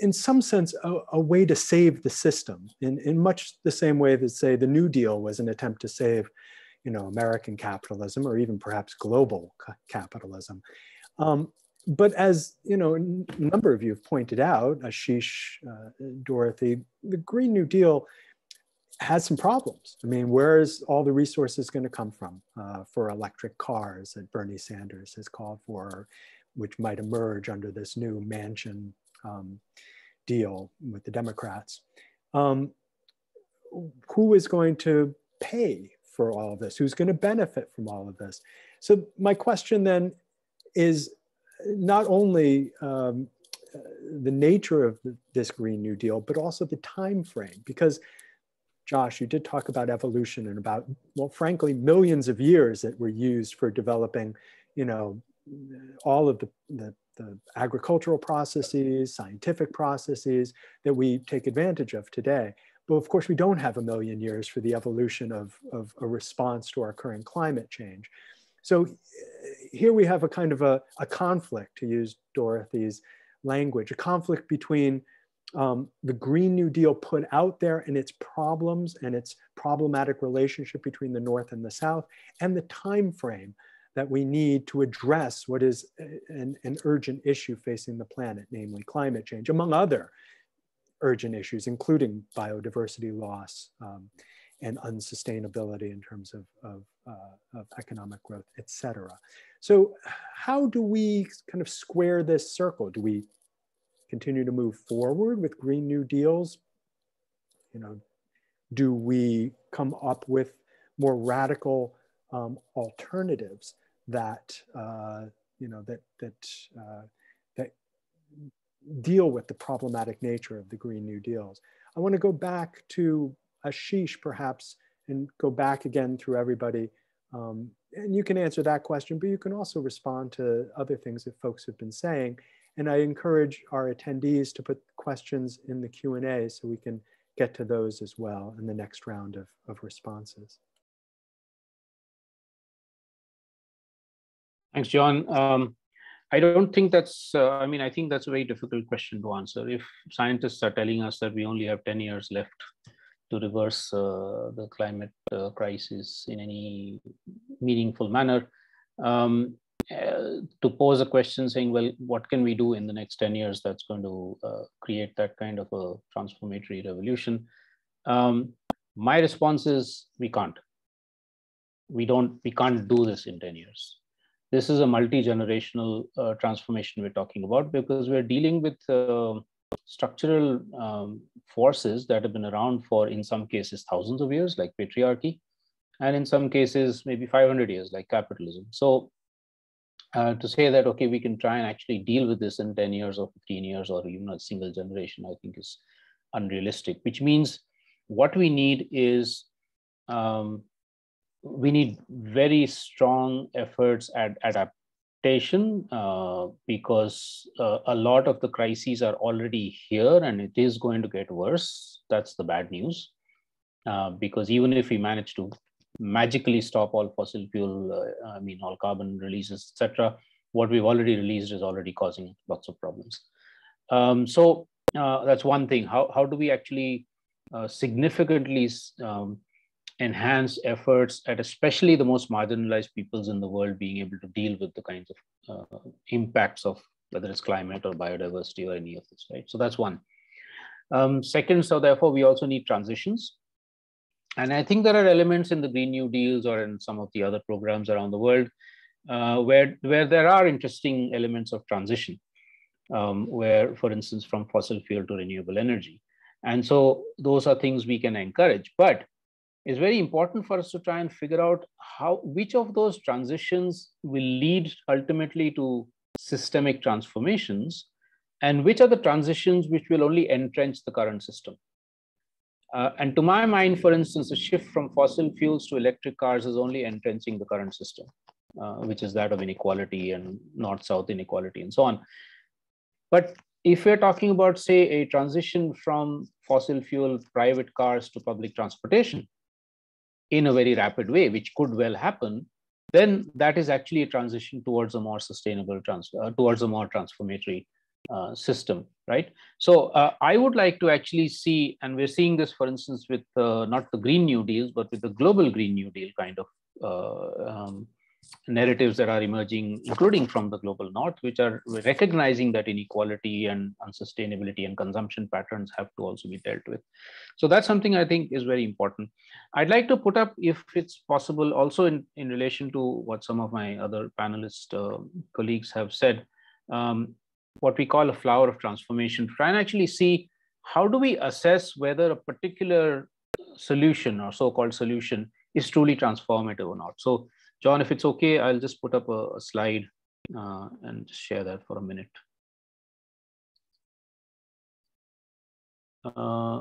in some sense, a, a way to save the system, in, in much the same way that, say, the New Deal was an attempt to save, you know, American capitalism or even perhaps global capitalism. Um, but as you know, a number of you have pointed out, Ashish, uh, Dorothy, the Green New Deal has some problems. I mean, where is all the resources going to come from uh, for electric cars that Bernie Sanders has called for, which might emerge under this new Manchin um, deal with the Democrats? Um, who is going to pay for all of this? Who's going to benefit from all of this? So my question then is not only um, the nature of this Green New Deal, but also the time frame, because Josh, you did talk about evolution and about, well, frankly, millions of years that were used for developing, you know, all of the, the, the, agricultural processes, scientific processes that we take advantage of today. But of course, we don't have a million years for the evolution of, of a response to our current climate change. So here we have a kind of a, a conflict, to use Dorothy's language, a conflict between um, the Green New Deal put out there and its problems and its problematic relationship between the North and the South, and the time frame that we need to address what is an, an urgent issue facing the planet, namely climate change, among other urgent issues, including biodiversity loss um, and unsustainability in terms of, of, uh, of economic growth, et cetera. So how do we kind of square this circle? Do we continue to move forward with Green New Deals? You know, do we come up with more radical um, alternatives that uh, you know that that uh, that deal with the problematic nature of the Green New Deals? I want to go back to Ashish, perhaps, and go back again through everybody. Um, and you can answer that question, but you can also respond to other things that folks have been saying. And I encourage our attendees to put questions in the Q&A so we can get to those as well in the next round of, of responses. Thanks, John. Um, I don't think that's, uh, I mean, I think that's a very difficult question to answer. If scientists are telling us that we only have 10 years left to reverse uh, the climate uh, crisis in any meaningful manner, um, uh, to pose a question saying, well, what can we do in the next 10 years that's going to uh, create that kind of a transformatory revolution? Um, my response is we can't. We don't, we can't do this in 10 years. This is a multi-generational uh, transformation we're talking about because we're dealing with uh, structural um, forces that have been around for, in some cases, thousands of years, like patriarchy, and in some cases, maybe 500 years, like capitalism. So uh, to say that okay we can try and actually deal with this in 10 years or 15 years or even a single generation i think is unrealistic which means what we need is um, we need very strong efforts at adaptation uh, because uh, a lot of the crises are already here and it is going to get worse. That's the bad news. Uh, because even if we manage to magically stop all fossil fuel, uh, I mean, all carbon releases, etc. What we've already released is already causing lots of problems. Um, so uh, that's one thing. How, how do we actually uh, significantly um, enhance efforts at especially the most marginalized peoples in the world being able to deal with the kinds of uh, impacts of whether it's climate or biodiversity or any of this, right? So that's one. Um, second, so therefore we also need transitions and I think there are elements in the Green New Deals or in some of the other programs around the world uh, where, where there are interesting elements of transition, um, where, for instance, from fossil fuel to renewable energy. And so those are things we can encourage. But it's very important for us to try and figure out how which of those transitions will lead ultimately to systemic transformations and which are the transitions which will only entrench the current system. Uh, and to my mind, for instance, the shift from fossil fuels to electric cars is only entrenching the current system, uh, which is that of inequality and north-south inequality and so on. But if we're talking about, say, a transition from fossil fuel private cars to public transportation in a very rapid way, which could well happen, then that is actually a transition towards a more sustainable, trans uh, towards a more transformatory uh, system, right? So uh, I would like to actually see, and we're seeing this, for instance, with uh, not the Green New Deals, but with the global Green New Deal kind of uh, um, narratives that are emerging, including from the global north, which are recognizing that inequality and unsustainability and consumption patterns have to also be dealt with. So that's something I think is very important. I'd like to put up, if it's possible, also in, in relation to what some of my other panelist uh, colleagues have said, um, what we call a flower of transformation, try and actually see how do we assess whether a particular solution or so-called solution is truly transformative or not. So John, if it's okay, I'll just put up a, a slide uh, and share that for a minute. Uh,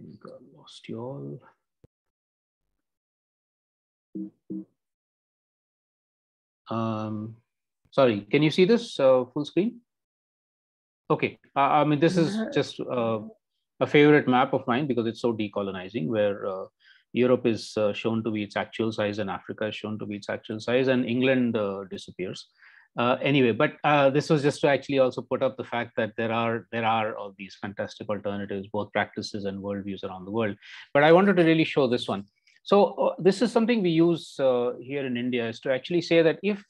I think I lost you all. Um, sorry, can you see this uh, full screen? Okay, uh, I mean, this is just uh, a favorite map of mine because it's so decolonizing, where uh, Europe is uh, shown to be its actual size and Africa is shown to be its actual size and England uh, disappears. anyway, but this was just to actually also put up the fact that there are there are all these fantastic alternatives, both practices and worldviews around the world. But I wanted to really show this one. So uh, this is something we use uh, here in India is to actually say that if,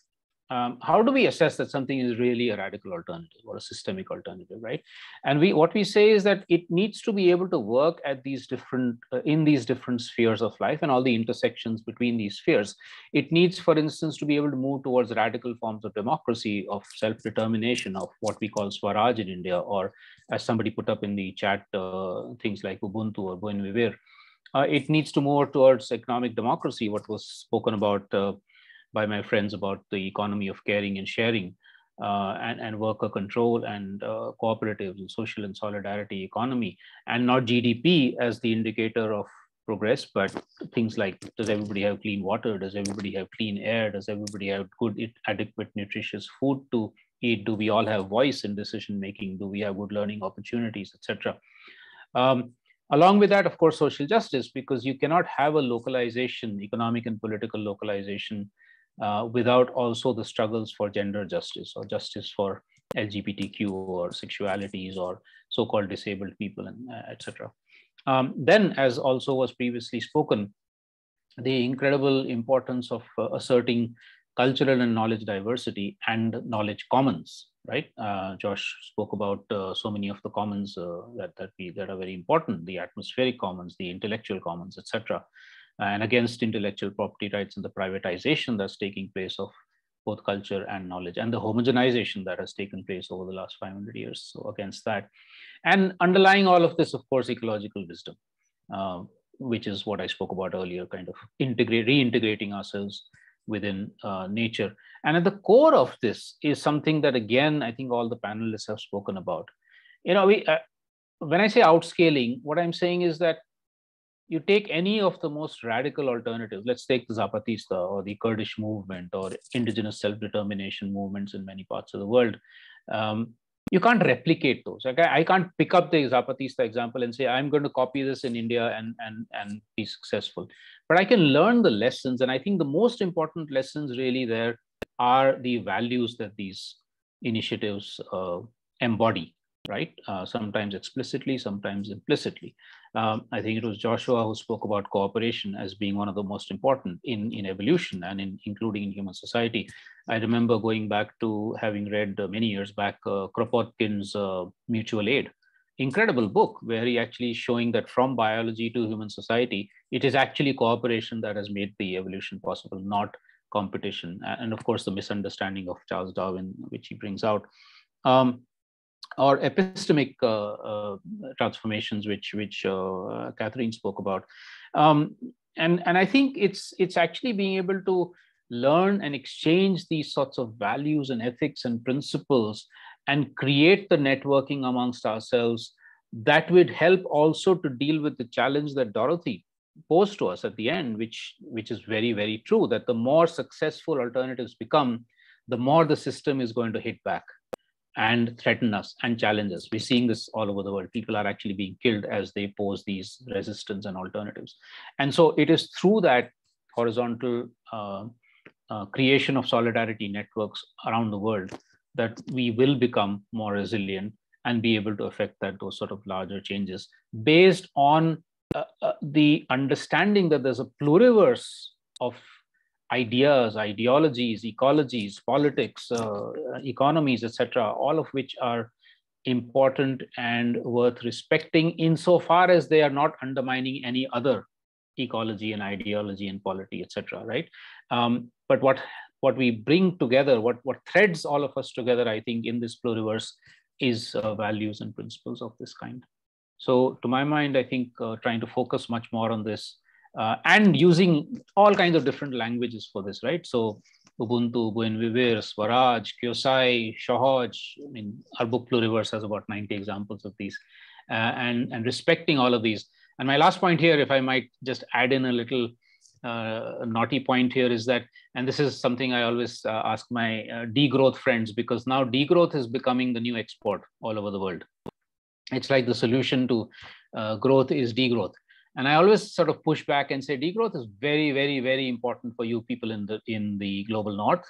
um, how do we assess that something is really a radical alternative or a systemic alternative, right? And we, what we say is that it needs to be able to work at these different, uh, in these different spheres of life and all the intersections between these spheres. It needs, for instance, to be able to move towards radical forms of democracy, of self-determination, of what we call Swaraj in India, or as somebody put up in the chat, uh, things like Ubuntu or Buen Vivir uh, it needs to move towards economic democracy, what was spoken about uh, by my friends about the economy of caring and sharing, uh, and, and worker control and uh, cooperatives and social and solidarity economy, and not GDP as the indicator of progress, but things like does everybody have clean water? Does everybody have clean air? Does everybody have good, adequate, nutritious food to eat? Do we all have voice in decision making? Do we have good learning opportunities, etc.? Um, Along with that, of course, social justice, because you cannot have a localization, economic and political localization, uh, without also the struggles for gender justice or justice for LGBTQ or sexualities or so-called disabled people, and uh, etc. Um, then, as also was previously spoken, the incredible importance of uh, asserting cultural and knowledge diversity and knowledge commons right? Uh, Josh spoke about uh, so many of the commons uh, that that we that are very important: the atmospheric commons, the intellectual commons, etc. And against intellectual property rights and the privatization that's taking place of both culture and knowledge, and the homogenization that has taken place over the last 500 years. So against that, and underlying all of this, of course, ecological wisdom. Uh, which is what I spoke about earlier, kind of integrate, reintegrating ourselves within uh, nature. And at the core of this is something that, again, I think all the panelists have spoken about. You know, we, uh, when I say outscaling, what I'm saying is that you take any of the most radical alternatives, let's take the Zapatista or the Kurdish movement or indigenous self-determination movements in many parts of the world. Um, you can't replicate those. Okay, I can't pick up the Zapatista example and say I'm going to copy this in India and and and be successful. But I can learn the lessons, and I think the most important lessons really there are the values that these initiatives uh, embody, right? Uh, sometimes explicitly, sometimes implicitly. Um, I think it was Joshua who spoke about cooperation as being one of the most important in, in evolution and in, including in human society. I remember going back to having read uh, many years back uh, Kropotkin's uh, Mutual Aid, incredible book where he actually showing that from biology to human society, it is actually cooperation that has made the evolution possible, not competition. And of course, the misunderstanding of Charles Darwin, which he brings out. Um, or epistemic uh, uh, transformations, which which uh, Katharine spoke about, um, and and I think it's it's actually being able to learn and exchange these sorts of values and ethics and principles and create the networking amongst ourselves that would help also to deal with the challenge that Dorothy posed to us at the end, which which is very very true that the more successful alternatives become, the more the system is going to hit back and threaten us and challenge us. We're seeing this all over the world. People are actually being killed as they pose these resistance and alternatives. And so it is through that horizontal uh, uh, creation of solidarity networks around the world that we will become more resilient and be able to affect that those sort of larger changes based on uh, uh the understanding that there's a pluriverse of ideas, ideologies, ecologies, politics, uh, economies, etc., all of which are important and worth respecting insofar as they are not undermining any other ecology and ideology and polity, etc. Right? Um, but what what we bring together, what what threads all of us together, I think, in this pluriverse, is uh, values and principles of this kind. So, to my mind, I think uh, trying to focus much more on this uh, and using all kinds of different languages for this, right? So Ubuntu, Buen Vivir, Swaraj, Kyosei, Shohoj. I mean, our book Pluriverse has about 90 examples of these, uh, and and respecting all of these. And my last point here, if I might just add in a little uh, naughty point here, is that, and this is something I always uh, ask my uh, degrowth friends because now degrowth is becoming the new export all over the world. It's like the solution to uh, growth is degrowth and I always sort of push back and say degrowth is very, very, very important for you people in the in the global north,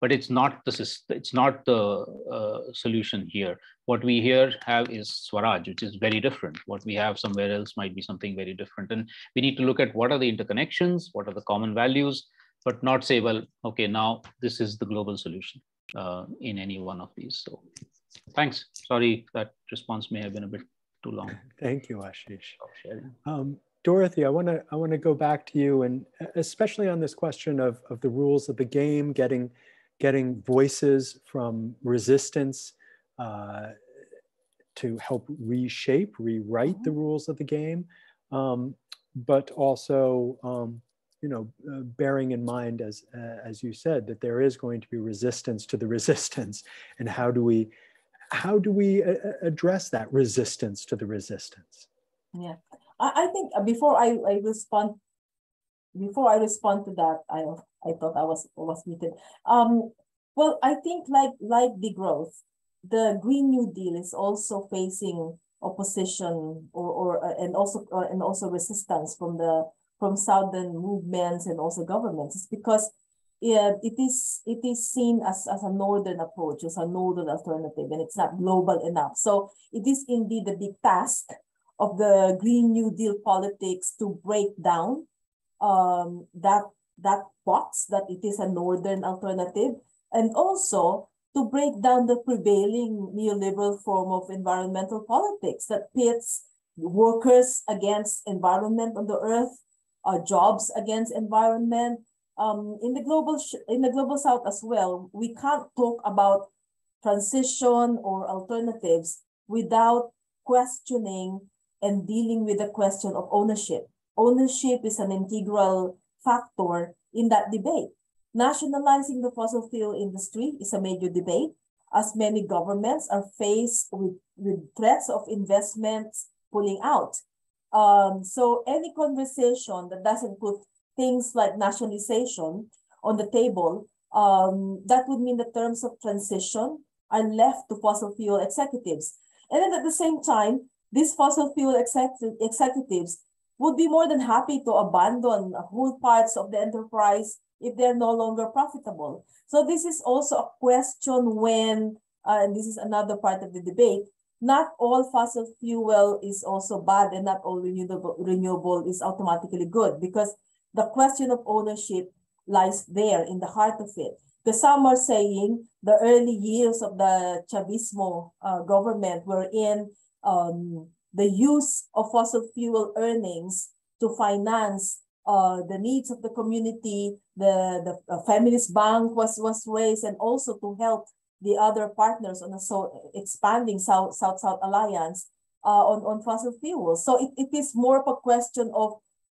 but it's not the system it's not the uh, solution here. What we here have is Swaraj, which is very different. What we have somewhere else might be something very different, and we need to look at what are the interconnections, what are the common values, but not say, well, okay, now this is the global solution uh, in any one of these. So, thanks. Sorry that response may have been a bit too long. (laughs) Thank you, Ashish. Um, Dorothy, I want to I want to go back to you, and especially on this question of of the rules of the game, getting getting voices from resistance uh, to help reshape, rewrite the mm-hmm. rules of the game, um, but also um, you know uh, bearing in mind as uh, as you said that there is going to be resistance to the (laughs) resistance, and how do we how do we uh, uh, address that resistance to the resistance? Yeah, I, I think uh, before I, I respond, before I respond to that, I I thought I was was muted. Um, well, I think like like the growth, the Green New Deal is also facing opposition or or uh, and also uh, and also resistance from the from southern movements and also governments. It's because yeah, it is it is seen as, as a northern approach, as a northern alternative, and it's not global enough. So it is indeed the big task of the Green New Deal politics to break down um, that that box that it is a northern alternative, and also to break down the prevailing neoliberal form of environmental politics that pits workers against environment on the earth, uh, jobs against environment, um, in the global in the global south as well, we can't talk about transition or alternatives without questioning and dealing with the question of ownership. Ownership is an integral factor in that debate. Nationalizing the fossil fuel industry is a major debate as many governments are faced with, with threats of investments pulling out. Um, so any conversation that doesn't put things like nationalization on the table, um, that would mean the terms of transition are left to fossil fuel executives. And then at the same time, these fossil fuel executives would be more than happy to abandon whole parts of the enterprise if they're no longer profitable. So this is also a question when, uh, and this is another part of the debate, not all fossil fuel is also bad and not all renewable, renewable is automatically good because the question of ownership lies there in the heart of it. Because some are saying the early years of the Chavismo uh, government were in um, the use of fossil fuel earnings to finance uh, the needs of the community, the, the feminist bank was, was raised, and also to help the other partners on the so expanding South South South Alliance uh, on on fossil fuels. So it, it is more of a question of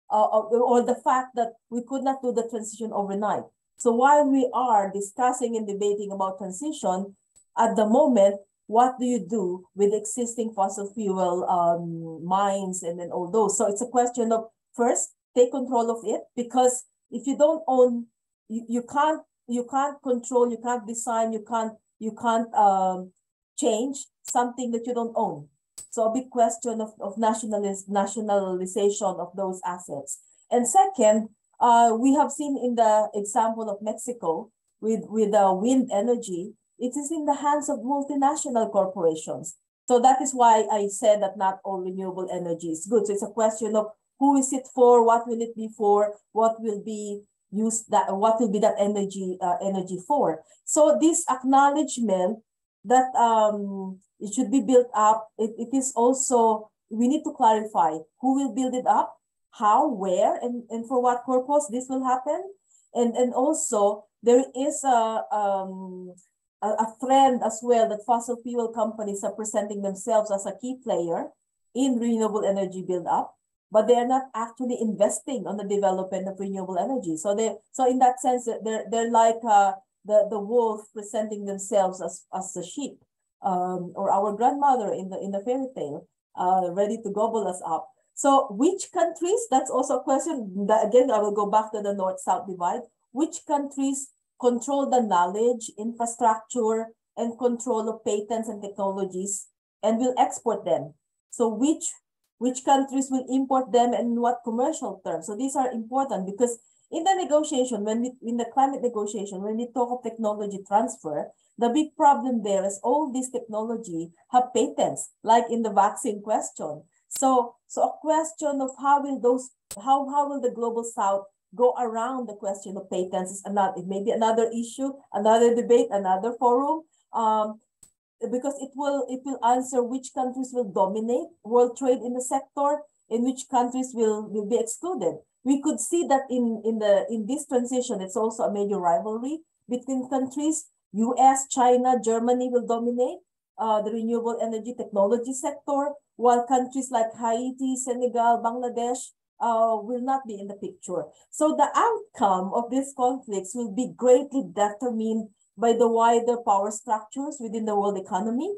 uh, or the fact that we could not do the transition overnight. So while we are discussing and debating about transition, at the moment, what do you do with existing fossil fuel um, mines and then all those? So it's a question of first take control of it because if you don't own, you, you can't you can't control, you can't design, you can't you can't um, change something that you don't own. So a big question of, of nationalis nationalization of those assets. And second, uh, we have seen in the example of Mexico with, with uh, wind energy, it is in the hands of multinational corporations. So that is why I said that not all renewable energy is good. So it's a question of who is it for, what will it be for, what will be used that what will be that energy uh, energy for so this acknowledgement that um it should be built up. It, it is also we need to clarify who will build it up how where and, and for what purpose this will happen. And and also there is a um a, a trend as well that fossil fuel companies are presenting themselves as a key player in renewable energy build up but they're not actually investing on the development of renewable energy. So they so in that sense they're they're like uh, the the wolf presenting themselves as as a sheep, um, or our grandmother in the in the fairy tale, uh, ready to gobble us up. So which countries? That's also a question. That, again, I will go back to the north-south divide. Which countries control the knowledge, infrastructure, and control of patents and technologies, and will export them? So which which countries will import them and what commercial terms. So these are important because in the negotiation, when we in the climate negotiation, when we talk of technology transfer, the big problem there is all this technology have patents, like in the vaccine question. So, so a question of how will those, how, how will the global south go around the question of patents is another, it may be another issue, another debate, another forum. Um, because it will it will answer which countries will dominate world trade in the sector and which countries will will be excluded we could see that in in the in this transition it's also a major rivalry between countries us china germany will dominate uh, the renewable energy technology sector while countries like haiti senegal bangladesh uh, will not be in the picture so the outcome of these conflicts will be greatly determined by the wider power structures within the world economy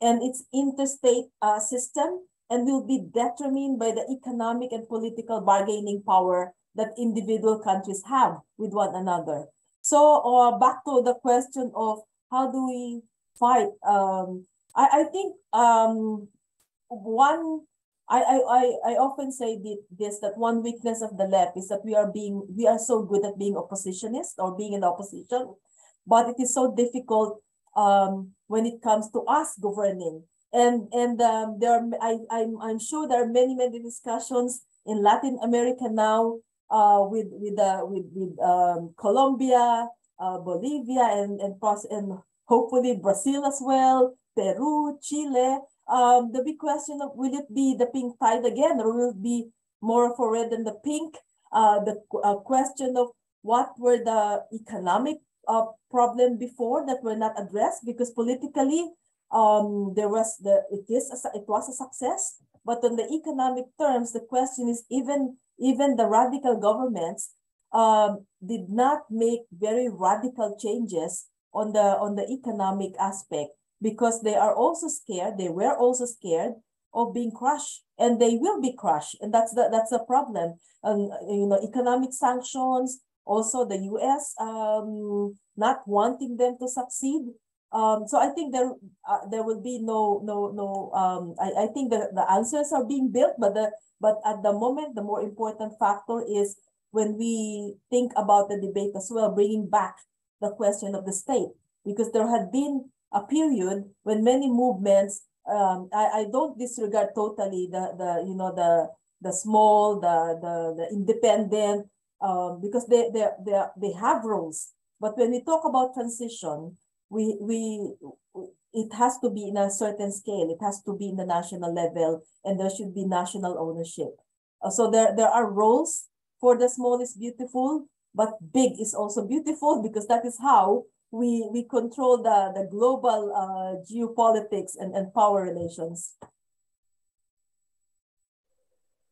and its interstate uh, system and will be determined by the economic and political bargaining power that individual countries have with one another. So uh, back to the question of how do we fight? Um, I, I think um, one, I, I, I often say this, that one weakness of the left is that we are being, we are so good at being oppositionist or being in opposition but it is so difficult um, when it comes to us governing. And and um, there are, I, I'm, I'm sure there are many, many discussions in Latin America now uh, with with uh, with, with um, Colombia, uh, Bolivia, and and and hopefully Brazil as well, Peru, Chile. Um, the big question of will it be the pink tide again, or will it be more for red than the pink? Uh, the uh, question of what were the economic uh, problem before that were not addressed because politically um, there was the it is a, it was a success, but on the economic terms, the question is even even the radical governments um, did not make very radical changes on the on the economic aspect because they are also scared. They were also scared of being crushed, and they will be crushed, and that's the that's the problem. And you know, economic sanctions, also the US um, not wanting them to succeed. Um, so I think there uh, there will be no no no. Um, I, I think the, the answers are being built, but the but at the moment the more important factor is when we think about the debate as well, bringing back the question of the state because there had been a period when many movements um, I, I don't disregard totally the, the you know, the, the small, the, the, the independent, um, because they, they, they, they have roles. But when we talk about transition, we, we, it has to be in a certain scale. It has to be in the national level, and there should be national ownership. Uh, so there, there are roles for the small is beautiful, but big is also beautiful because that is how we, we control the, the global uh, geopolitics and, and power relations.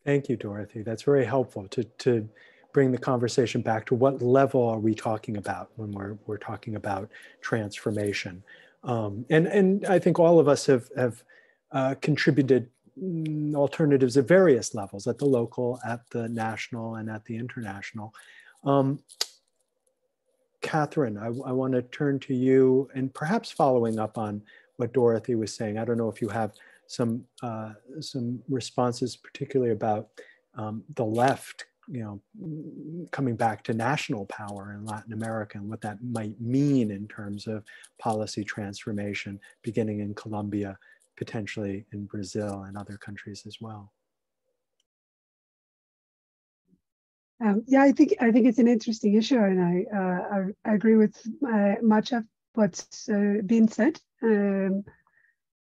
Thank you, Dorothy. That's very helpful to, to bring the conversation back to what level are we talking about when we're, we're talking about transformation. Um, and, and I think all of us have, have uh, contributed mm, alternatives at various levels, at the local, at the national, and at the international. Um, Katharine, I, I want to turn to you and perhaps following up on what Dorothy was saying. I don't know if you have some uh, some responses, particularly about um, the left, you know, coming back to national power in Latin America and what that might mean in terms of policy transformation, beginning in Colombia, potentially in Brazil and other countries as well. Um, yeah, I think I think it's an interesting issue, and I uh, I, I, agree with uh, much of what's uh, been said um,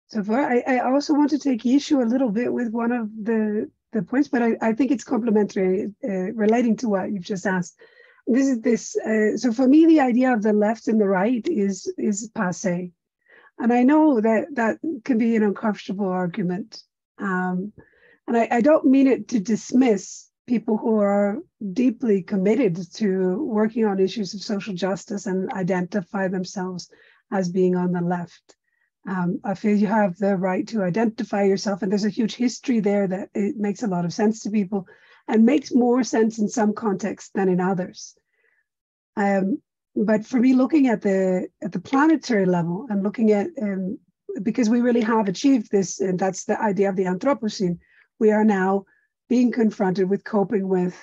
so far. I, I also want to take issue a little bit with one of the the points, but I, I think it's complementary uh, relating to what you've just asked. This is this. Uh, so for me, the idea of the left and the right is is passe, and I know that that can be an uncomfortable argument, um, and I, I don't mean it to dismiss people who are deeply committed to working on issues of social justice and identify themselves as being on the left. Um, I feel you have the right to identify yourself, and there's a huge history there that it makes a lot of sense to people and makes more sense in some contexts than in others. Um, but for me, looking at the at the planetary level and looking at um, because we really have achieved this, and that's the idea of the Anthropocene, we are now being confronted with coping with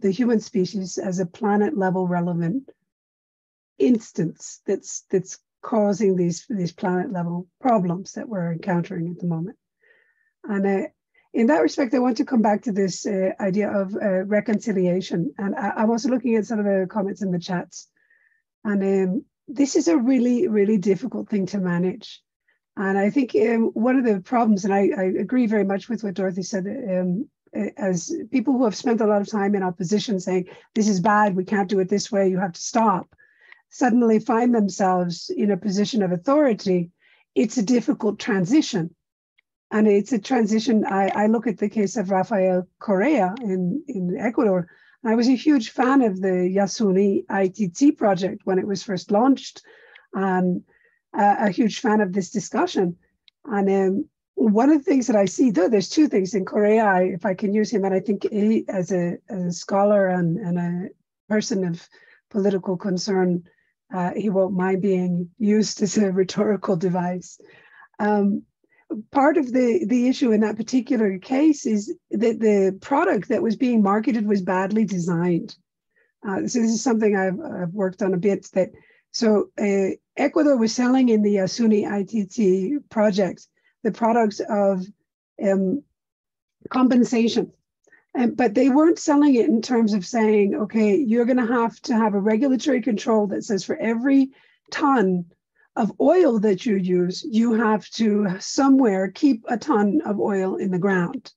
the human species as a planet level relevant instance that's that's causing these these planet level problems that we're encountering at the moment. And uh, in that respect i want to come back to this uh, idea of uh, reconciliation. And I, am also looking at some of the comments in the chats. And um, this is a really really difficult thing to manage. And i think um, one of the problems and I, I, agree very much with what dorothy said um, as people who have spent a lot of time in opposition saying, this is bad, we can't do it this way, you have to stop, suddenly find themselves in a position of authority, it's a difficult transition. And it's a transition. I, I look at the case of Rafael Correa in, in Ecuador. I was a huge fan of the Yasuni ITT project when it was first launched, and uh, a huge fan of this discussion. And um, one of the things that I see, though, there's two things in Correa, I, if I can use him, and I think he, as a, as a scholar and, and a person of political concern, uh, he won't mind being used as a rhetorical device. Um, part of the, the issue in that particular case is that the product that was being marketed was badly designed. Uh, so this is something I've, I've, worked on a bit. That so uh, Ecuador was selling in the Yasuni ITT project the products of um, compensation. Um, but they weren't selling it in terms of saying, okay, you're going to have to have a regulatory control that says for every ton of oil that you use, you have to somewhere keep a ton of oil in the ground.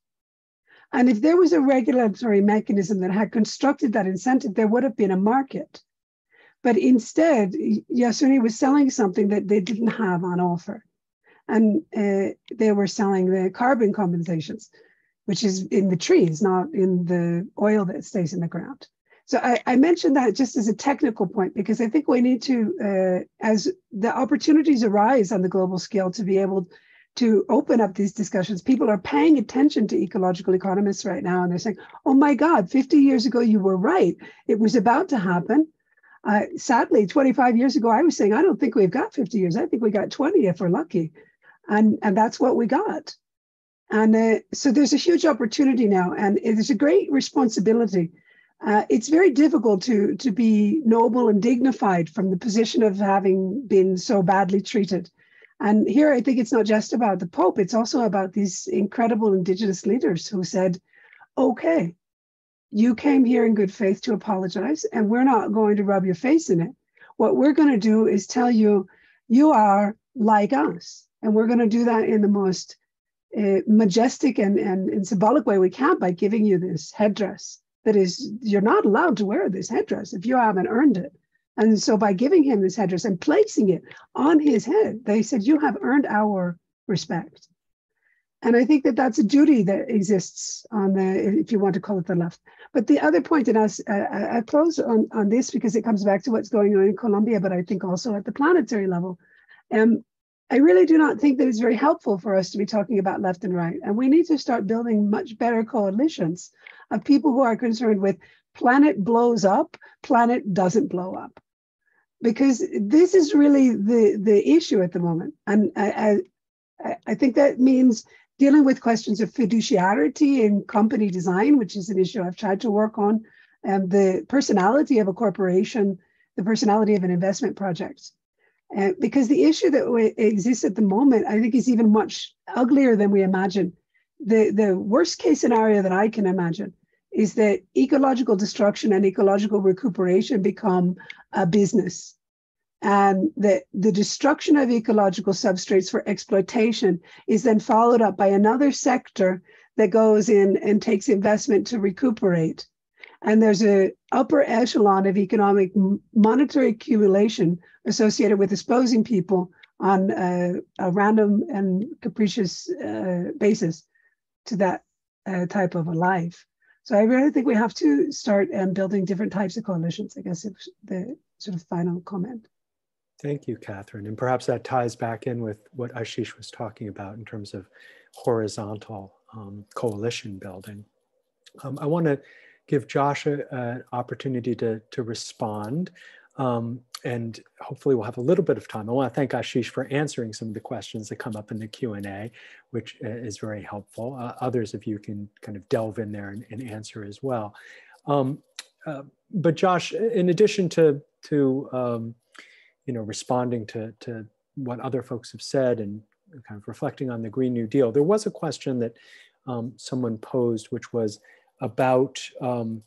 And if there was a regulatory mechanism that had constructed that incentive, there would have been a market. But instead, Yasuni was selling something that they didn't have on offer and uh, they were selling the carbon compensations, which is in the trees, not in the oil that stays in the ground. So I, I mentioned that just as a technical point because I think we need to, uh, as the opportunities arise on the global scale, to be able to open up these discussions. People are paying attention to ecological economists right now, and they're saying, "Oh my God, 50 years ago you were right. It was about to happen." Uh, sadly, 25 years ago, I was saying, I don't think we've got 50 years. I think we got 20 if we're lucky and and that's what we got and uh, so there's a huge opportunity now and it's a great responsibility uh, it's very difficult to to be noble and dignified from the position of having been so badly treated And here I think it's not just about the Pope, it's also about these incredible indigenous leaders who said, okay, you came here in good faith to apologize, and we're not going to rub your face in it. What we're going to do is tell you, you are like us. And we're going to do that in the most uh, majestic and, and, and symbolic way we can by giving you this headdress that is, you're not allowed to wear this headdress if you haven't earned it. And so by giving him this headdress and placing it on his head, they said, you have earned our respect. And I think that that's a duty that exists on the, if you want to call it the left. But the other point, and I'll, I close on, on this because it comes back to what's going on in Colombia, but I think also at the planetary level. Um, I really do not think that it's very helpful for us to be talking about left and right. And we need to start building much better coalitions of people who are concerned with planet blows up, planet doesn't blow up. Because this is really the, the issue at the moment. And I, I, I think that means dealing with questions of fiduciarity in company design, which is an issue I've tried to work on, and the personality of a corporation, the personality of an investment project. Uh, because the issue that exists at the moment, I think, is even much uglier than we imagine. The, the worst case scenario that I can imagine is that ecological destruction and ecological recuperation become a business and that the destruction of ecological substrates for exploitation is then followed up by another sector that goes in and takes investment to recuperate. And there's a upper echelon of economic monetary accumulation associated with exposing people on a, a random and capricious uh, basis to that uh, type of a life. So I really think we have to start um, building different types of coalitions. I guess it's the sort of final comment. Thank you, Katharine. And perhaps that ties back in with what Ashish was talking about in terms of horizontal um, coalition building. Um, I want to give Josh an opportunity to, to respond. Um, and hopefully we'll have a little bit of time. I want to thank Ashish for answering some of the questions that come up in the Q&A, which uh, is very helpful. Uh, others of you can kind of delve in there and, and answer as well. Um, uh, but Josh, in addition to, to um, you know, responding to, to what other folks have said and kind of reflecting on the Green New Deal, there was a question that um, someone posed, which was about, um,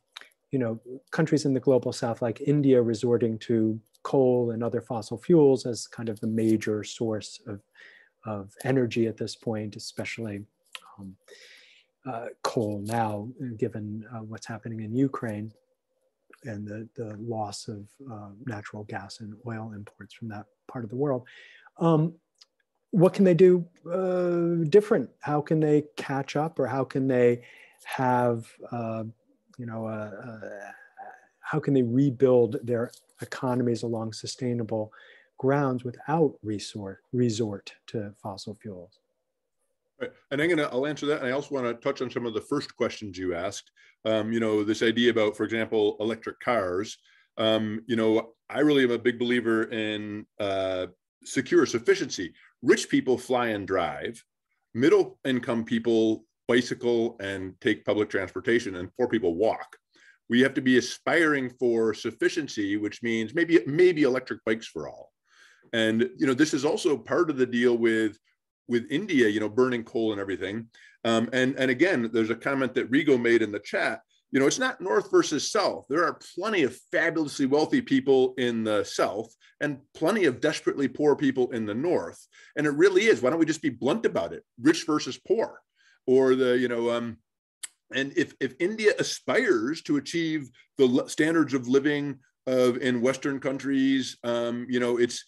you know, countries in the global south like India resorting to coal and other fossil fuels as kind of the major source of, of energy at this point, especially um, uh, coal now, given uh, what's happening in Ukraine and the, the loss of uh, natural gas and oil imports from that part of the world. Um, what can they do uh, different? How can they catch up, or how can they have, uh, you know, uh, uh, how can they rebuild their economies along sustainable grounds without resort resort to fossil fuels? And I'm gonna I'll answer that. And I also want to touch on some of the first questions you asked. Um, you know, this idea about, for example, electric cars. Um, you know, I really am a big believer in uh, secure sufficiency. Rich people fly and drive. Middle income people bicycle and take public transportation, and poor people walk. We have to be aspiring for sufficiency, which means maybe maybe electric bikes for all. And you know, this is also part of the deal with with India, you know, burning coal and everything. Um, and and again, there's a comment that Rigo made in the chat. You know, it's not North versus South. There are plenty of fabulously wealthy people in the South and plenty of desperately poor people in the North. And it really is. Why don't we just be blunt about it? Rich versus poor, or the you know. Um, and if if India aspires to achieve the standards of living of in Western countries, um, you know, it's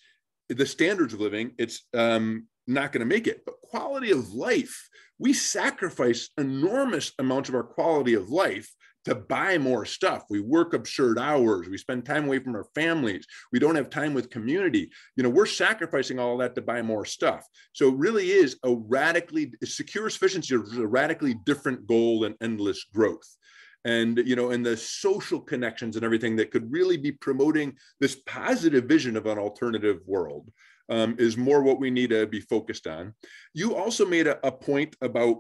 the standards of living. It's um, not going to make it. But quality of life, we sacrifice enormous amounts of our quality of life to buy more stuff. We work absurd hours. We spend time away from our families. We don't have time with community. You know, we're sacrificing all that to buy more stuff. So it really is a radically secure sufficiency is a radically different goal than endless growth. And you know, and the social connections and everything that could really be promoting this positive vision of an alternative world um, is more what we need to be focused on. You also made a, a point about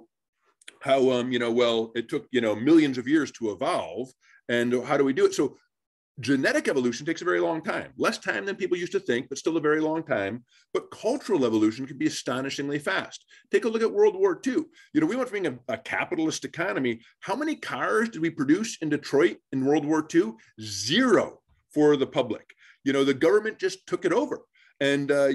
how, um, you know, well, it took, you know, millions of years to evolve and how do we do it? So genetic evolution takes a very long time, less time than people used to think, but still a very long time. But cultural evolution can be astonishingly fast. Take a look at World War II. You know, we went from being a, a capitalist economy. How many cars did we produce in Detroit in World War II? Zero for the public. You know, the government just took it over. And uh,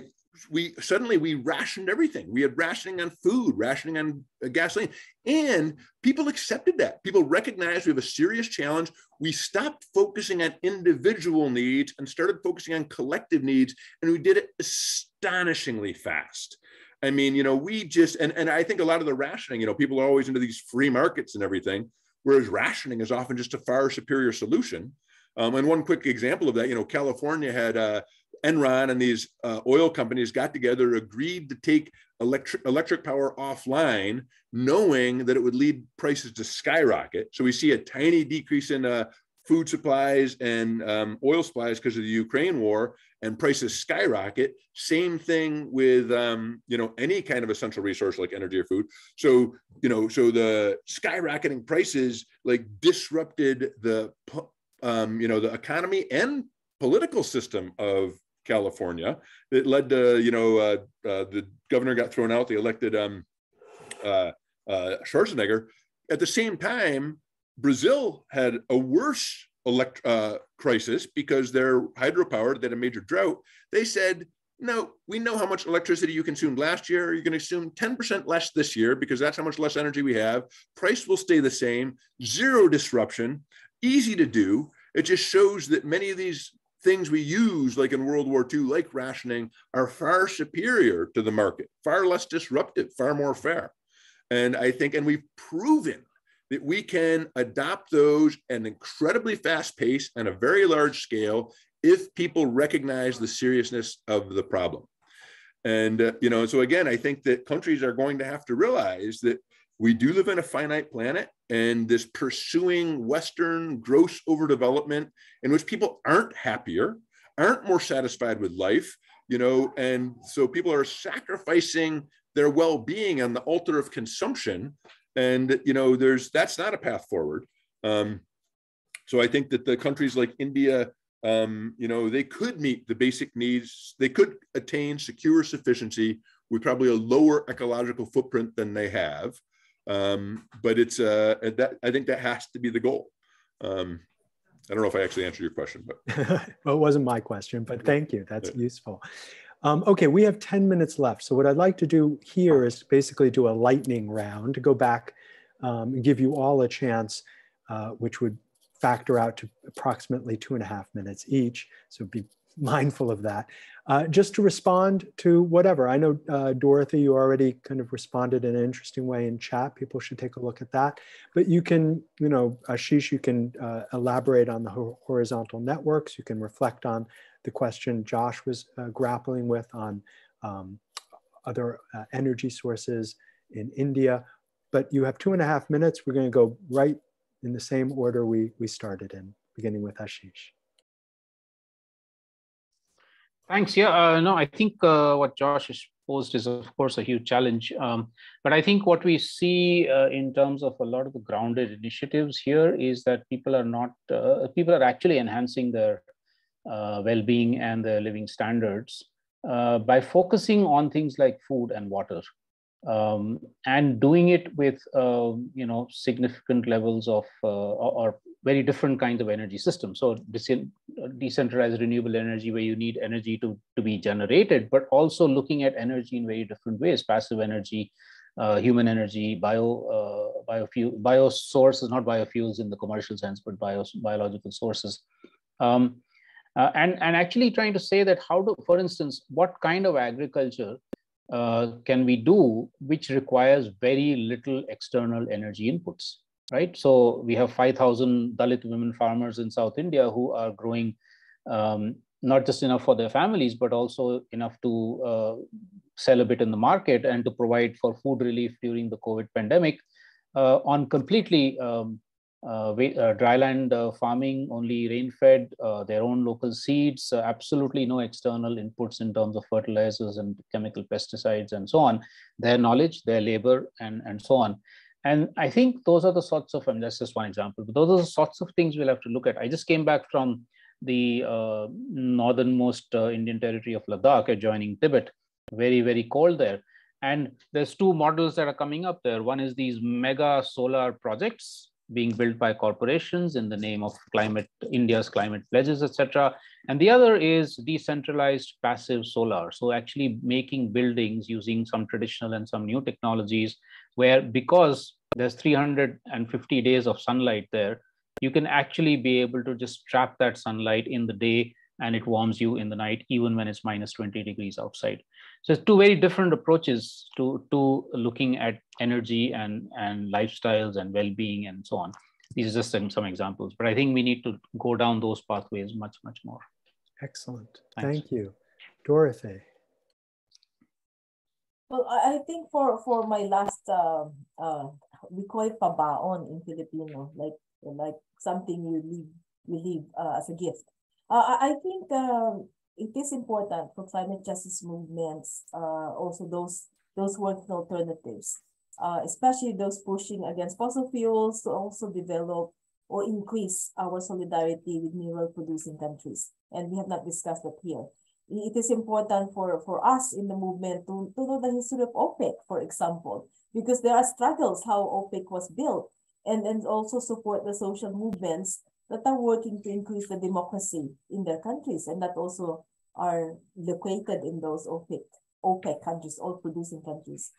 we suddenly we rationed everything. We had rationing on food, rationing on uh, gasoline, and people accepted that. People recognized we have a serious challenge. We stopped focusing on individual needs and started focusing on collective needs, and we did it astonishingly fast. I mean, you know, we just and and I think a lot of the rationing, you know, people are always into these free markets and everything, whereas rationing is often just a far superior solution. Um, and one quick example of that, you know, California had uh, Enron and these uh, oil companies got together, agreed to take electric electric power offline, knowing that it would lead prices to skyrocket. So we see a tiny decrease in uh, food supplies and um, oil supplies because of the Ukraine war, and prices skyrocket. Same thing with um, you know any kind of essential resource like energy or food. So you know, so the skyrocketing prices like disrupted the um, you know the economy and political system of California. It led to, you know, uh, uh, the governor got thrown out. They elected um, uh, uh, Schwarzenegger. At the same time, Brazil had a worse elect uh, crisis because their hydropower that had a major drought. They said, no, we know how much electricity you consumed last year. You're going to consume 10% less this year because that's how much less energy we have. Price will stay the same, zero disruption, easy to do. It just shows that many of these things we use, like in World War II, like rationing, are far superior to the market, far less disruptive, far more fair. And I think, and we've proven that we can adopt those at an incredibly fast pace and a very large scale if people recognize the seriousness of the problem. And, uh, you know, so again, I think that countries are going to have to realize that we do live in a finite planet and this pursuing Western gross overdevelopment in which people aren't happier, aren't more satisfied with life, you know, and so people are sacrificing their well-being on the altar of consumption. And, you know, there's, that's not a path forward. Um, so I think that the countries like India, um, you know, they could meet the basic needs. They could attain secure sufficiency with probably a lower ecological footprint than they have. Um, but it's uh, that I think that has to be the goal. Um, I don't know if I actually answered your question, but (laughs) well, it wasn't my question, but thank you. That's yeah. useful. Um, okay, we have 10 minutes left. So what I'd like to do here is basically do a lightning round to go back um, and give you all a chance, uh, which would factor out to approximately two and a half minutes each. So be mindful of that. Uh, just to respond to whatever. I know, uh, Dorothy, you already kind of responded in an interesting way in chat. People should take a look at that. But you can, you know, Ashish, you can uh, elaborate on the horizontal networks. You can reflect on the question Josh was uh, grappling with on um, other uh, energy sources in India. But you have two and a half minutes. We're going to go right in the same order we, we started in, beginning with Ashish. Thanks. Yeah, uh, no, I think uh, what Josh has posed is, of course, a huge challenge. Um, but I think what we see uh, in terms of a lot of the grounded initiatives here is that people are not, uh, people are actually enhancing their uh, well-being and their living standards uh, by focusing on things like food and water. Um, and doing it with um, you know significant levels of or very different kinds of energy systems. So decentralized renewable energy where you need energy to, to be generated, but also looking at energy in very different ways, passive energy, uh, human energy, bio, uh, biofuel, bio sources, not biofuels in the commercial sense, but bio, biological sources. Um, uh, and, and actually trying to say that how do, for instance, what kind of agriculture uh, can we do which requires very little external energy inputs? Right? So we have 5,000 Dalit women farmers in South India who are growing um, not just enough for their families, but also enough to uh, sell a bit in the market and to provide for food relief during the COVID pandemic uh, on completely um, uh, uh dryland uh, farming, only rain-fed, uh, their own local seeds, absolutely no external inputs in terms of fertilizers and chemical pesticides and so on. Their knowledge, their labor, and, and so on. And I think those are the sorts of, and that's just one example, but those are the sorts of things we'll have to look at. I just came back from the uh, northernmost uh, Indian territory of Ladakh adjoining Tibet. Very, very cold there. And there's two models that are coming up there. One is these mega solar projects being built by corporations in the name of climate, India's climate pledges, etc. And the other is decentralized passive solar. So actually making buildings using some traditional and some new technologies where because there's 350 days of sunlight there, you can actually be able to just trap that sunlight in the day and it warms you in the night, even when it's minus 20 degrees outside. So it's two very different approaches to, to looking at energy and, and lifestyles and well-being and so on. These are just some, some examples, but I think we need to go down those pathways much, much more. Excellent. Thanks. Thank you. Dorothy. Well, I think for, for my last, uh, uh, we call it pabaon in Filipino, like like something you leave you leave uh, as a gift. Uh, I think um, it is important for climate justice movements, uh, also those those working alternatives, uh, especially those pushing against fossil fuels to also develop or increase our solidarity with mineral producing countries. And we have not discussed that here. It is important for, for us in the movement to, to know the history of OPEC, for example, because there are struggles how OPEC was built and, and also support the social movements that are working to increase the democracy in their countries and that also are located in those OPEC, OPEC countries, all producing countries.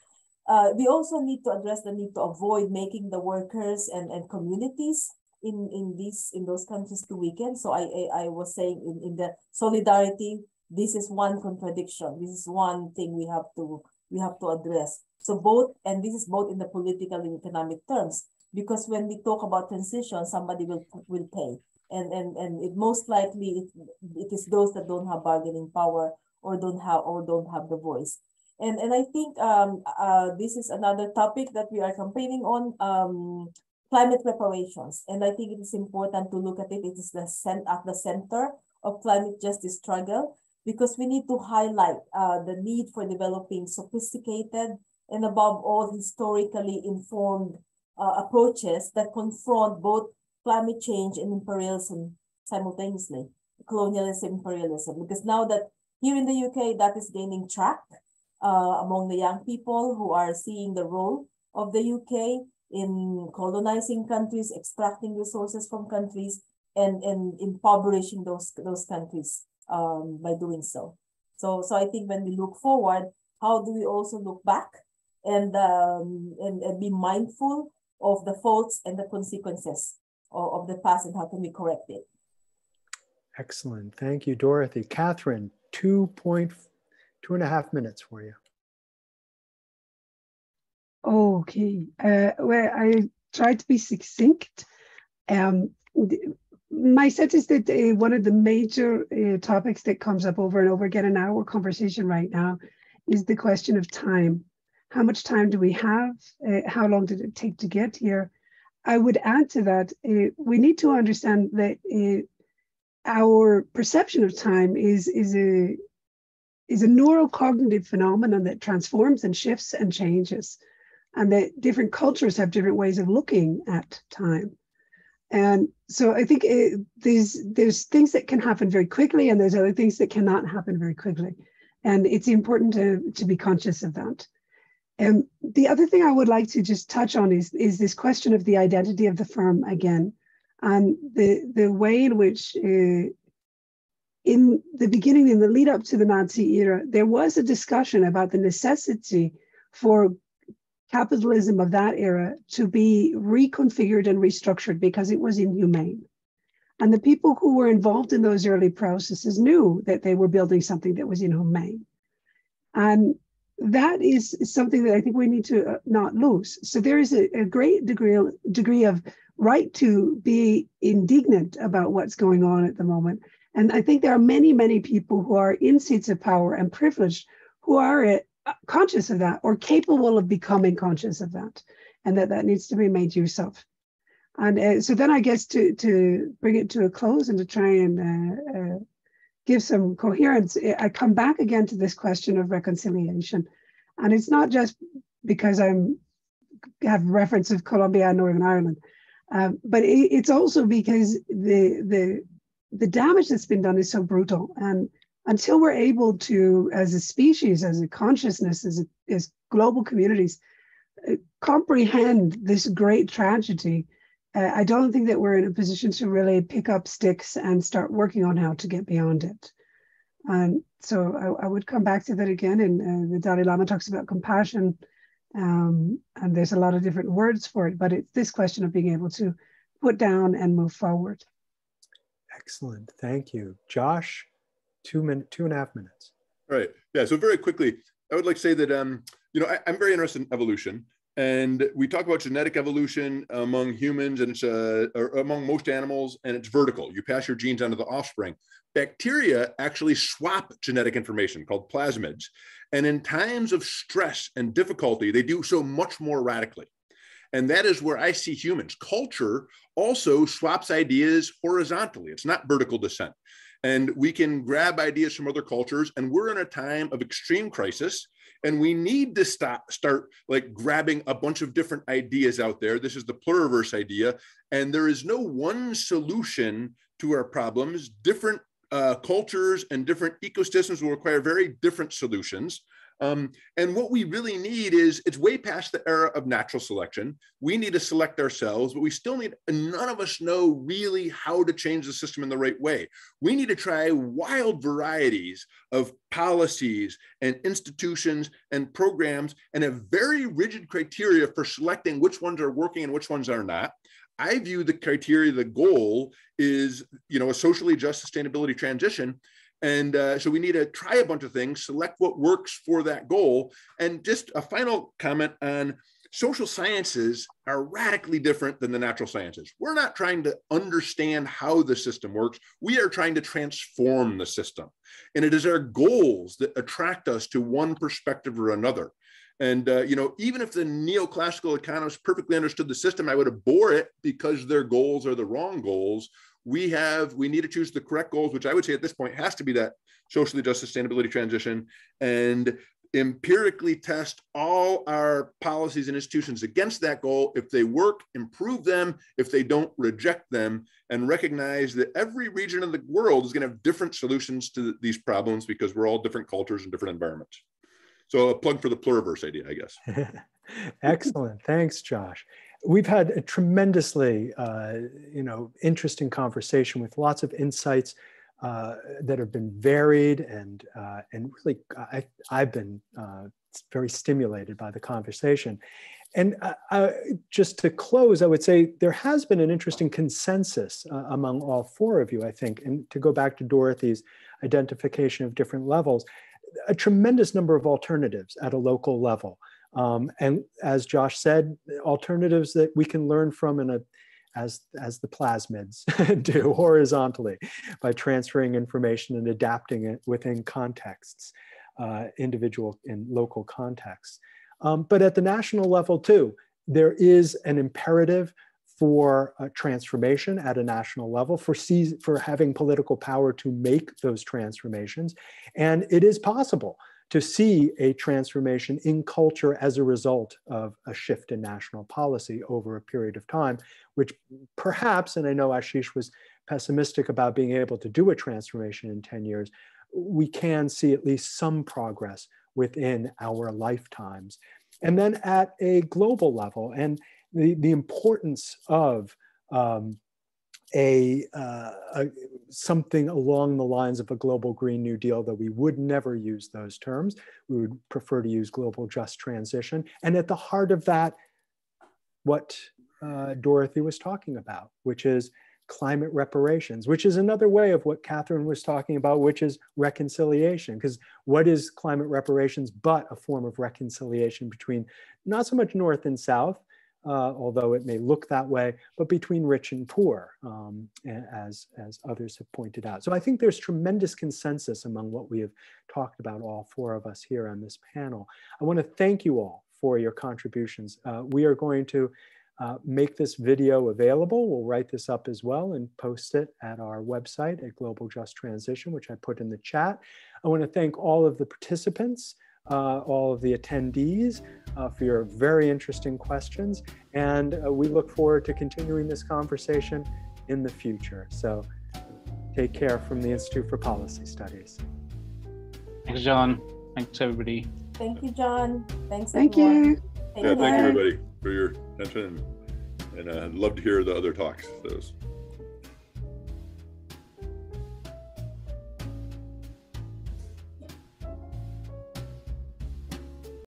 Uh, we also need to address the need to avoid making the workers and, and communities in, in these in those countries to weaken. So I, I, I was saying in, in the solidarity, this is one contradiction. This is one thing we have to we have to address. So both, and this is both in the political and economic terms because when we talk about transition, somebody will will pay, and and and it most likely it, it is those that don't have bargaining power or don't have or don't have the voice, and and I think um uh this is another topic that we are campaigning on um climate reparations, and I think it is important to look at it. It is the cent at the center of climate justice struggle because we need to highlight uh, the need for developing sophisticated and above all historically informed uh, approaches that confront both climate change and imperialism simultaneously, colonialism, imperialism. Because now that here in the UK, that is gaining track uh, among the young people who are seeing the role of the UK in colonizing countries, extracting resources from countries, and, and impoverishing those, those countries um, by doing so. So, so I think when we look forward, how do we also look back and, um, and, and be mindful of the faults and the consequences of, of the past and how can we correct it. Excellent. Thank you, Dorothy. Katharine, two point, two and a half minutes for you. Okay. Uh, well, I tried to be succinct. Um, my sense is that uh, one of the major uh, topics that comes up over and over again in our conversation right now is the question of time how much time do we have? Uh, how long did it take to get here? I would add to that, we need to understand that our perception of time is, is, a, is a neurocognitive phenomenon that transforms and shifts and changes, and that different cultures have different ways of looking at time. And so I think it, uh, there's, things that can happen very quickly, and there's other things that cannot happen very quickly. And it's important to, to be conscious of that. And the other thing I would like to just touch on is, is this question of the identity of the firm again, and the, the way in which uh, in the beginning, in the lead up to the Nazi era, there was a discussion about the necessity for capitalism of that era to be reconfigured and restructured because it was inhumane. And the people who were involved in those early processes knew that they were building something that was inhumane. And that is something that I think we need to uh, not lose. So there is a, a great degree degree of right to be indignant about what's going on at the moment. And I think there are many, many people who are in seats of power and privileged who are conscious of that or capable of becoming conscious of that, and that that needs to be made use of. And uh, so then I guess to to bring it to a close and to try and uh, uh give some coherence, I come back again to this question of reconciliation. And it's not just because I'm have reference of Colombia and Northern Ireland, um, but it, it's also because the the the damage that's been done is so brutal. And until we're able to, as a species, as a consciousness, as, a, as global communities, uh, comprehend this great tragedy, uh, I don't think that we're in a position to really pick up sticks and start working on how to get beyond it. And so I, I would come back to that again. And uh, the Dalai Lama talks about compassion, um, and there's a lot of different words for it, but it's this question of being able to put down and move forward. Excellent. Thank you. Josh, two minutes, two and a half minutes. All right. Yeah. So very quickly, I would like to say that um, you know, I, I'm very interested in evolution. And we talk about genetic evolution among humans and it's uh, among most animals, and it's vertical. You pass your genes onto the offspring. Bacteria actually swap genetic information called plasmids. And in times of stress and difficulty, they do so much more radically. And that is where I see humans. Culture also swaps ideas horizontally, it's not vertical descent. And we can grab ideas from other cultures. And we're in a time of extreme crisis. And we need to stop, start like grabbing a bunch of different ideas out there. This is the pluriverse idea. And there is no one solution to our problems. Different uh, cultures and different ecosystems will require very different solutions. Um, and what we really need is it's way past the era of natural selection. We need to select ourselves, but we still need, none of us know really how to change the system in the right way. We need to try wild varieties of policies and institutions and programs and have very rigid criteria for selecting which ones are working and which ones are not. I view the criteria, the goal is, you know, a socially just sustainability transition and uh, so we need to try a bunch of things, select what works for that goal. And just a final comment on social sciences are radically different than the natural sciences. We're not trying to understand how the system works. We are trying to transform the system. And it is our goals that attract us to one perspective or another. And uh, you know, even if the neoclassical economists perfectly understood the system, I would abhor it because their goals are the wrong goals we have we need to choose the correct goals which i would say at this point has to be that socially just sustainability transition and empirically test all our policies and institutions against that goal. If they work improve them. If they don't reject them and recognize that every region of the world is going to have different solutions to these problems because we're all different cultures and different environments. So a plug for the pluriverse idea i guess. (laughs) Excellent. Thanks josh we've had a tremendously, uh, you know, interesting conversation with lots of insights uh, that have been varied and uh, and really, I, I've been uh, very stimulated by the conversation. And uh, just to close, I would say there has been an interesting consensus uh, among all four of you, I think. And to go back to Dorothy's identification of different levels, a tremendous number of alternatives at a local level. Um, and as Josh said, alternatives that we can learn from in a, as, as the plasmids (laughs) do horizontally by transferring information and adapting it within contexts, uh, individual and local contexts. Um, but at the national level too, there is an imperative for uh, transformation at a national level, for, for having political power to make those transformations. And it is possible to see a transformation in culture as a result of a shift in national policy over a period of time, which perhaps, and I know Ashish was pessimistic about being able to do a transformation in 10 years, we can see at least some progress within our lifetimes. And then at a global level, and the, the importance of um, a, uh, a, something along the lines of a global green new deal though we would never use those terms. We would prefer to use global just transition. And at the heart of that what uh, dorothy was talking about which is climate reparations which is another way of what katharine was talking about which is reconciliation. Because what is climate reparations but a form of reconciliation between not so much north and south uh, although it may look that way, but between rich and poor, um, as, as others have pointed out. So I think there's tremendous consensus among what we have talked about, all four of us here on this panel. I wanna thank you all for your contributions. Uh, we are going to uh, make this video available. We'll write this up as well and post it at our website at Global Just Transition, which I put in the chat. I wanna thank all of the participants uh, all of the attendees uh, for your very interesting questions. And uh, we look forward to continuing this conversation in the future. So Take care from the Institute for Policy Studies. Thanks, John. Thanks, everybody. Thank you, John. Thanks, Thank everyone. you. Take Yeah, thank you, everybody, for your attention. And uh, I'd love to hear the other talks. Those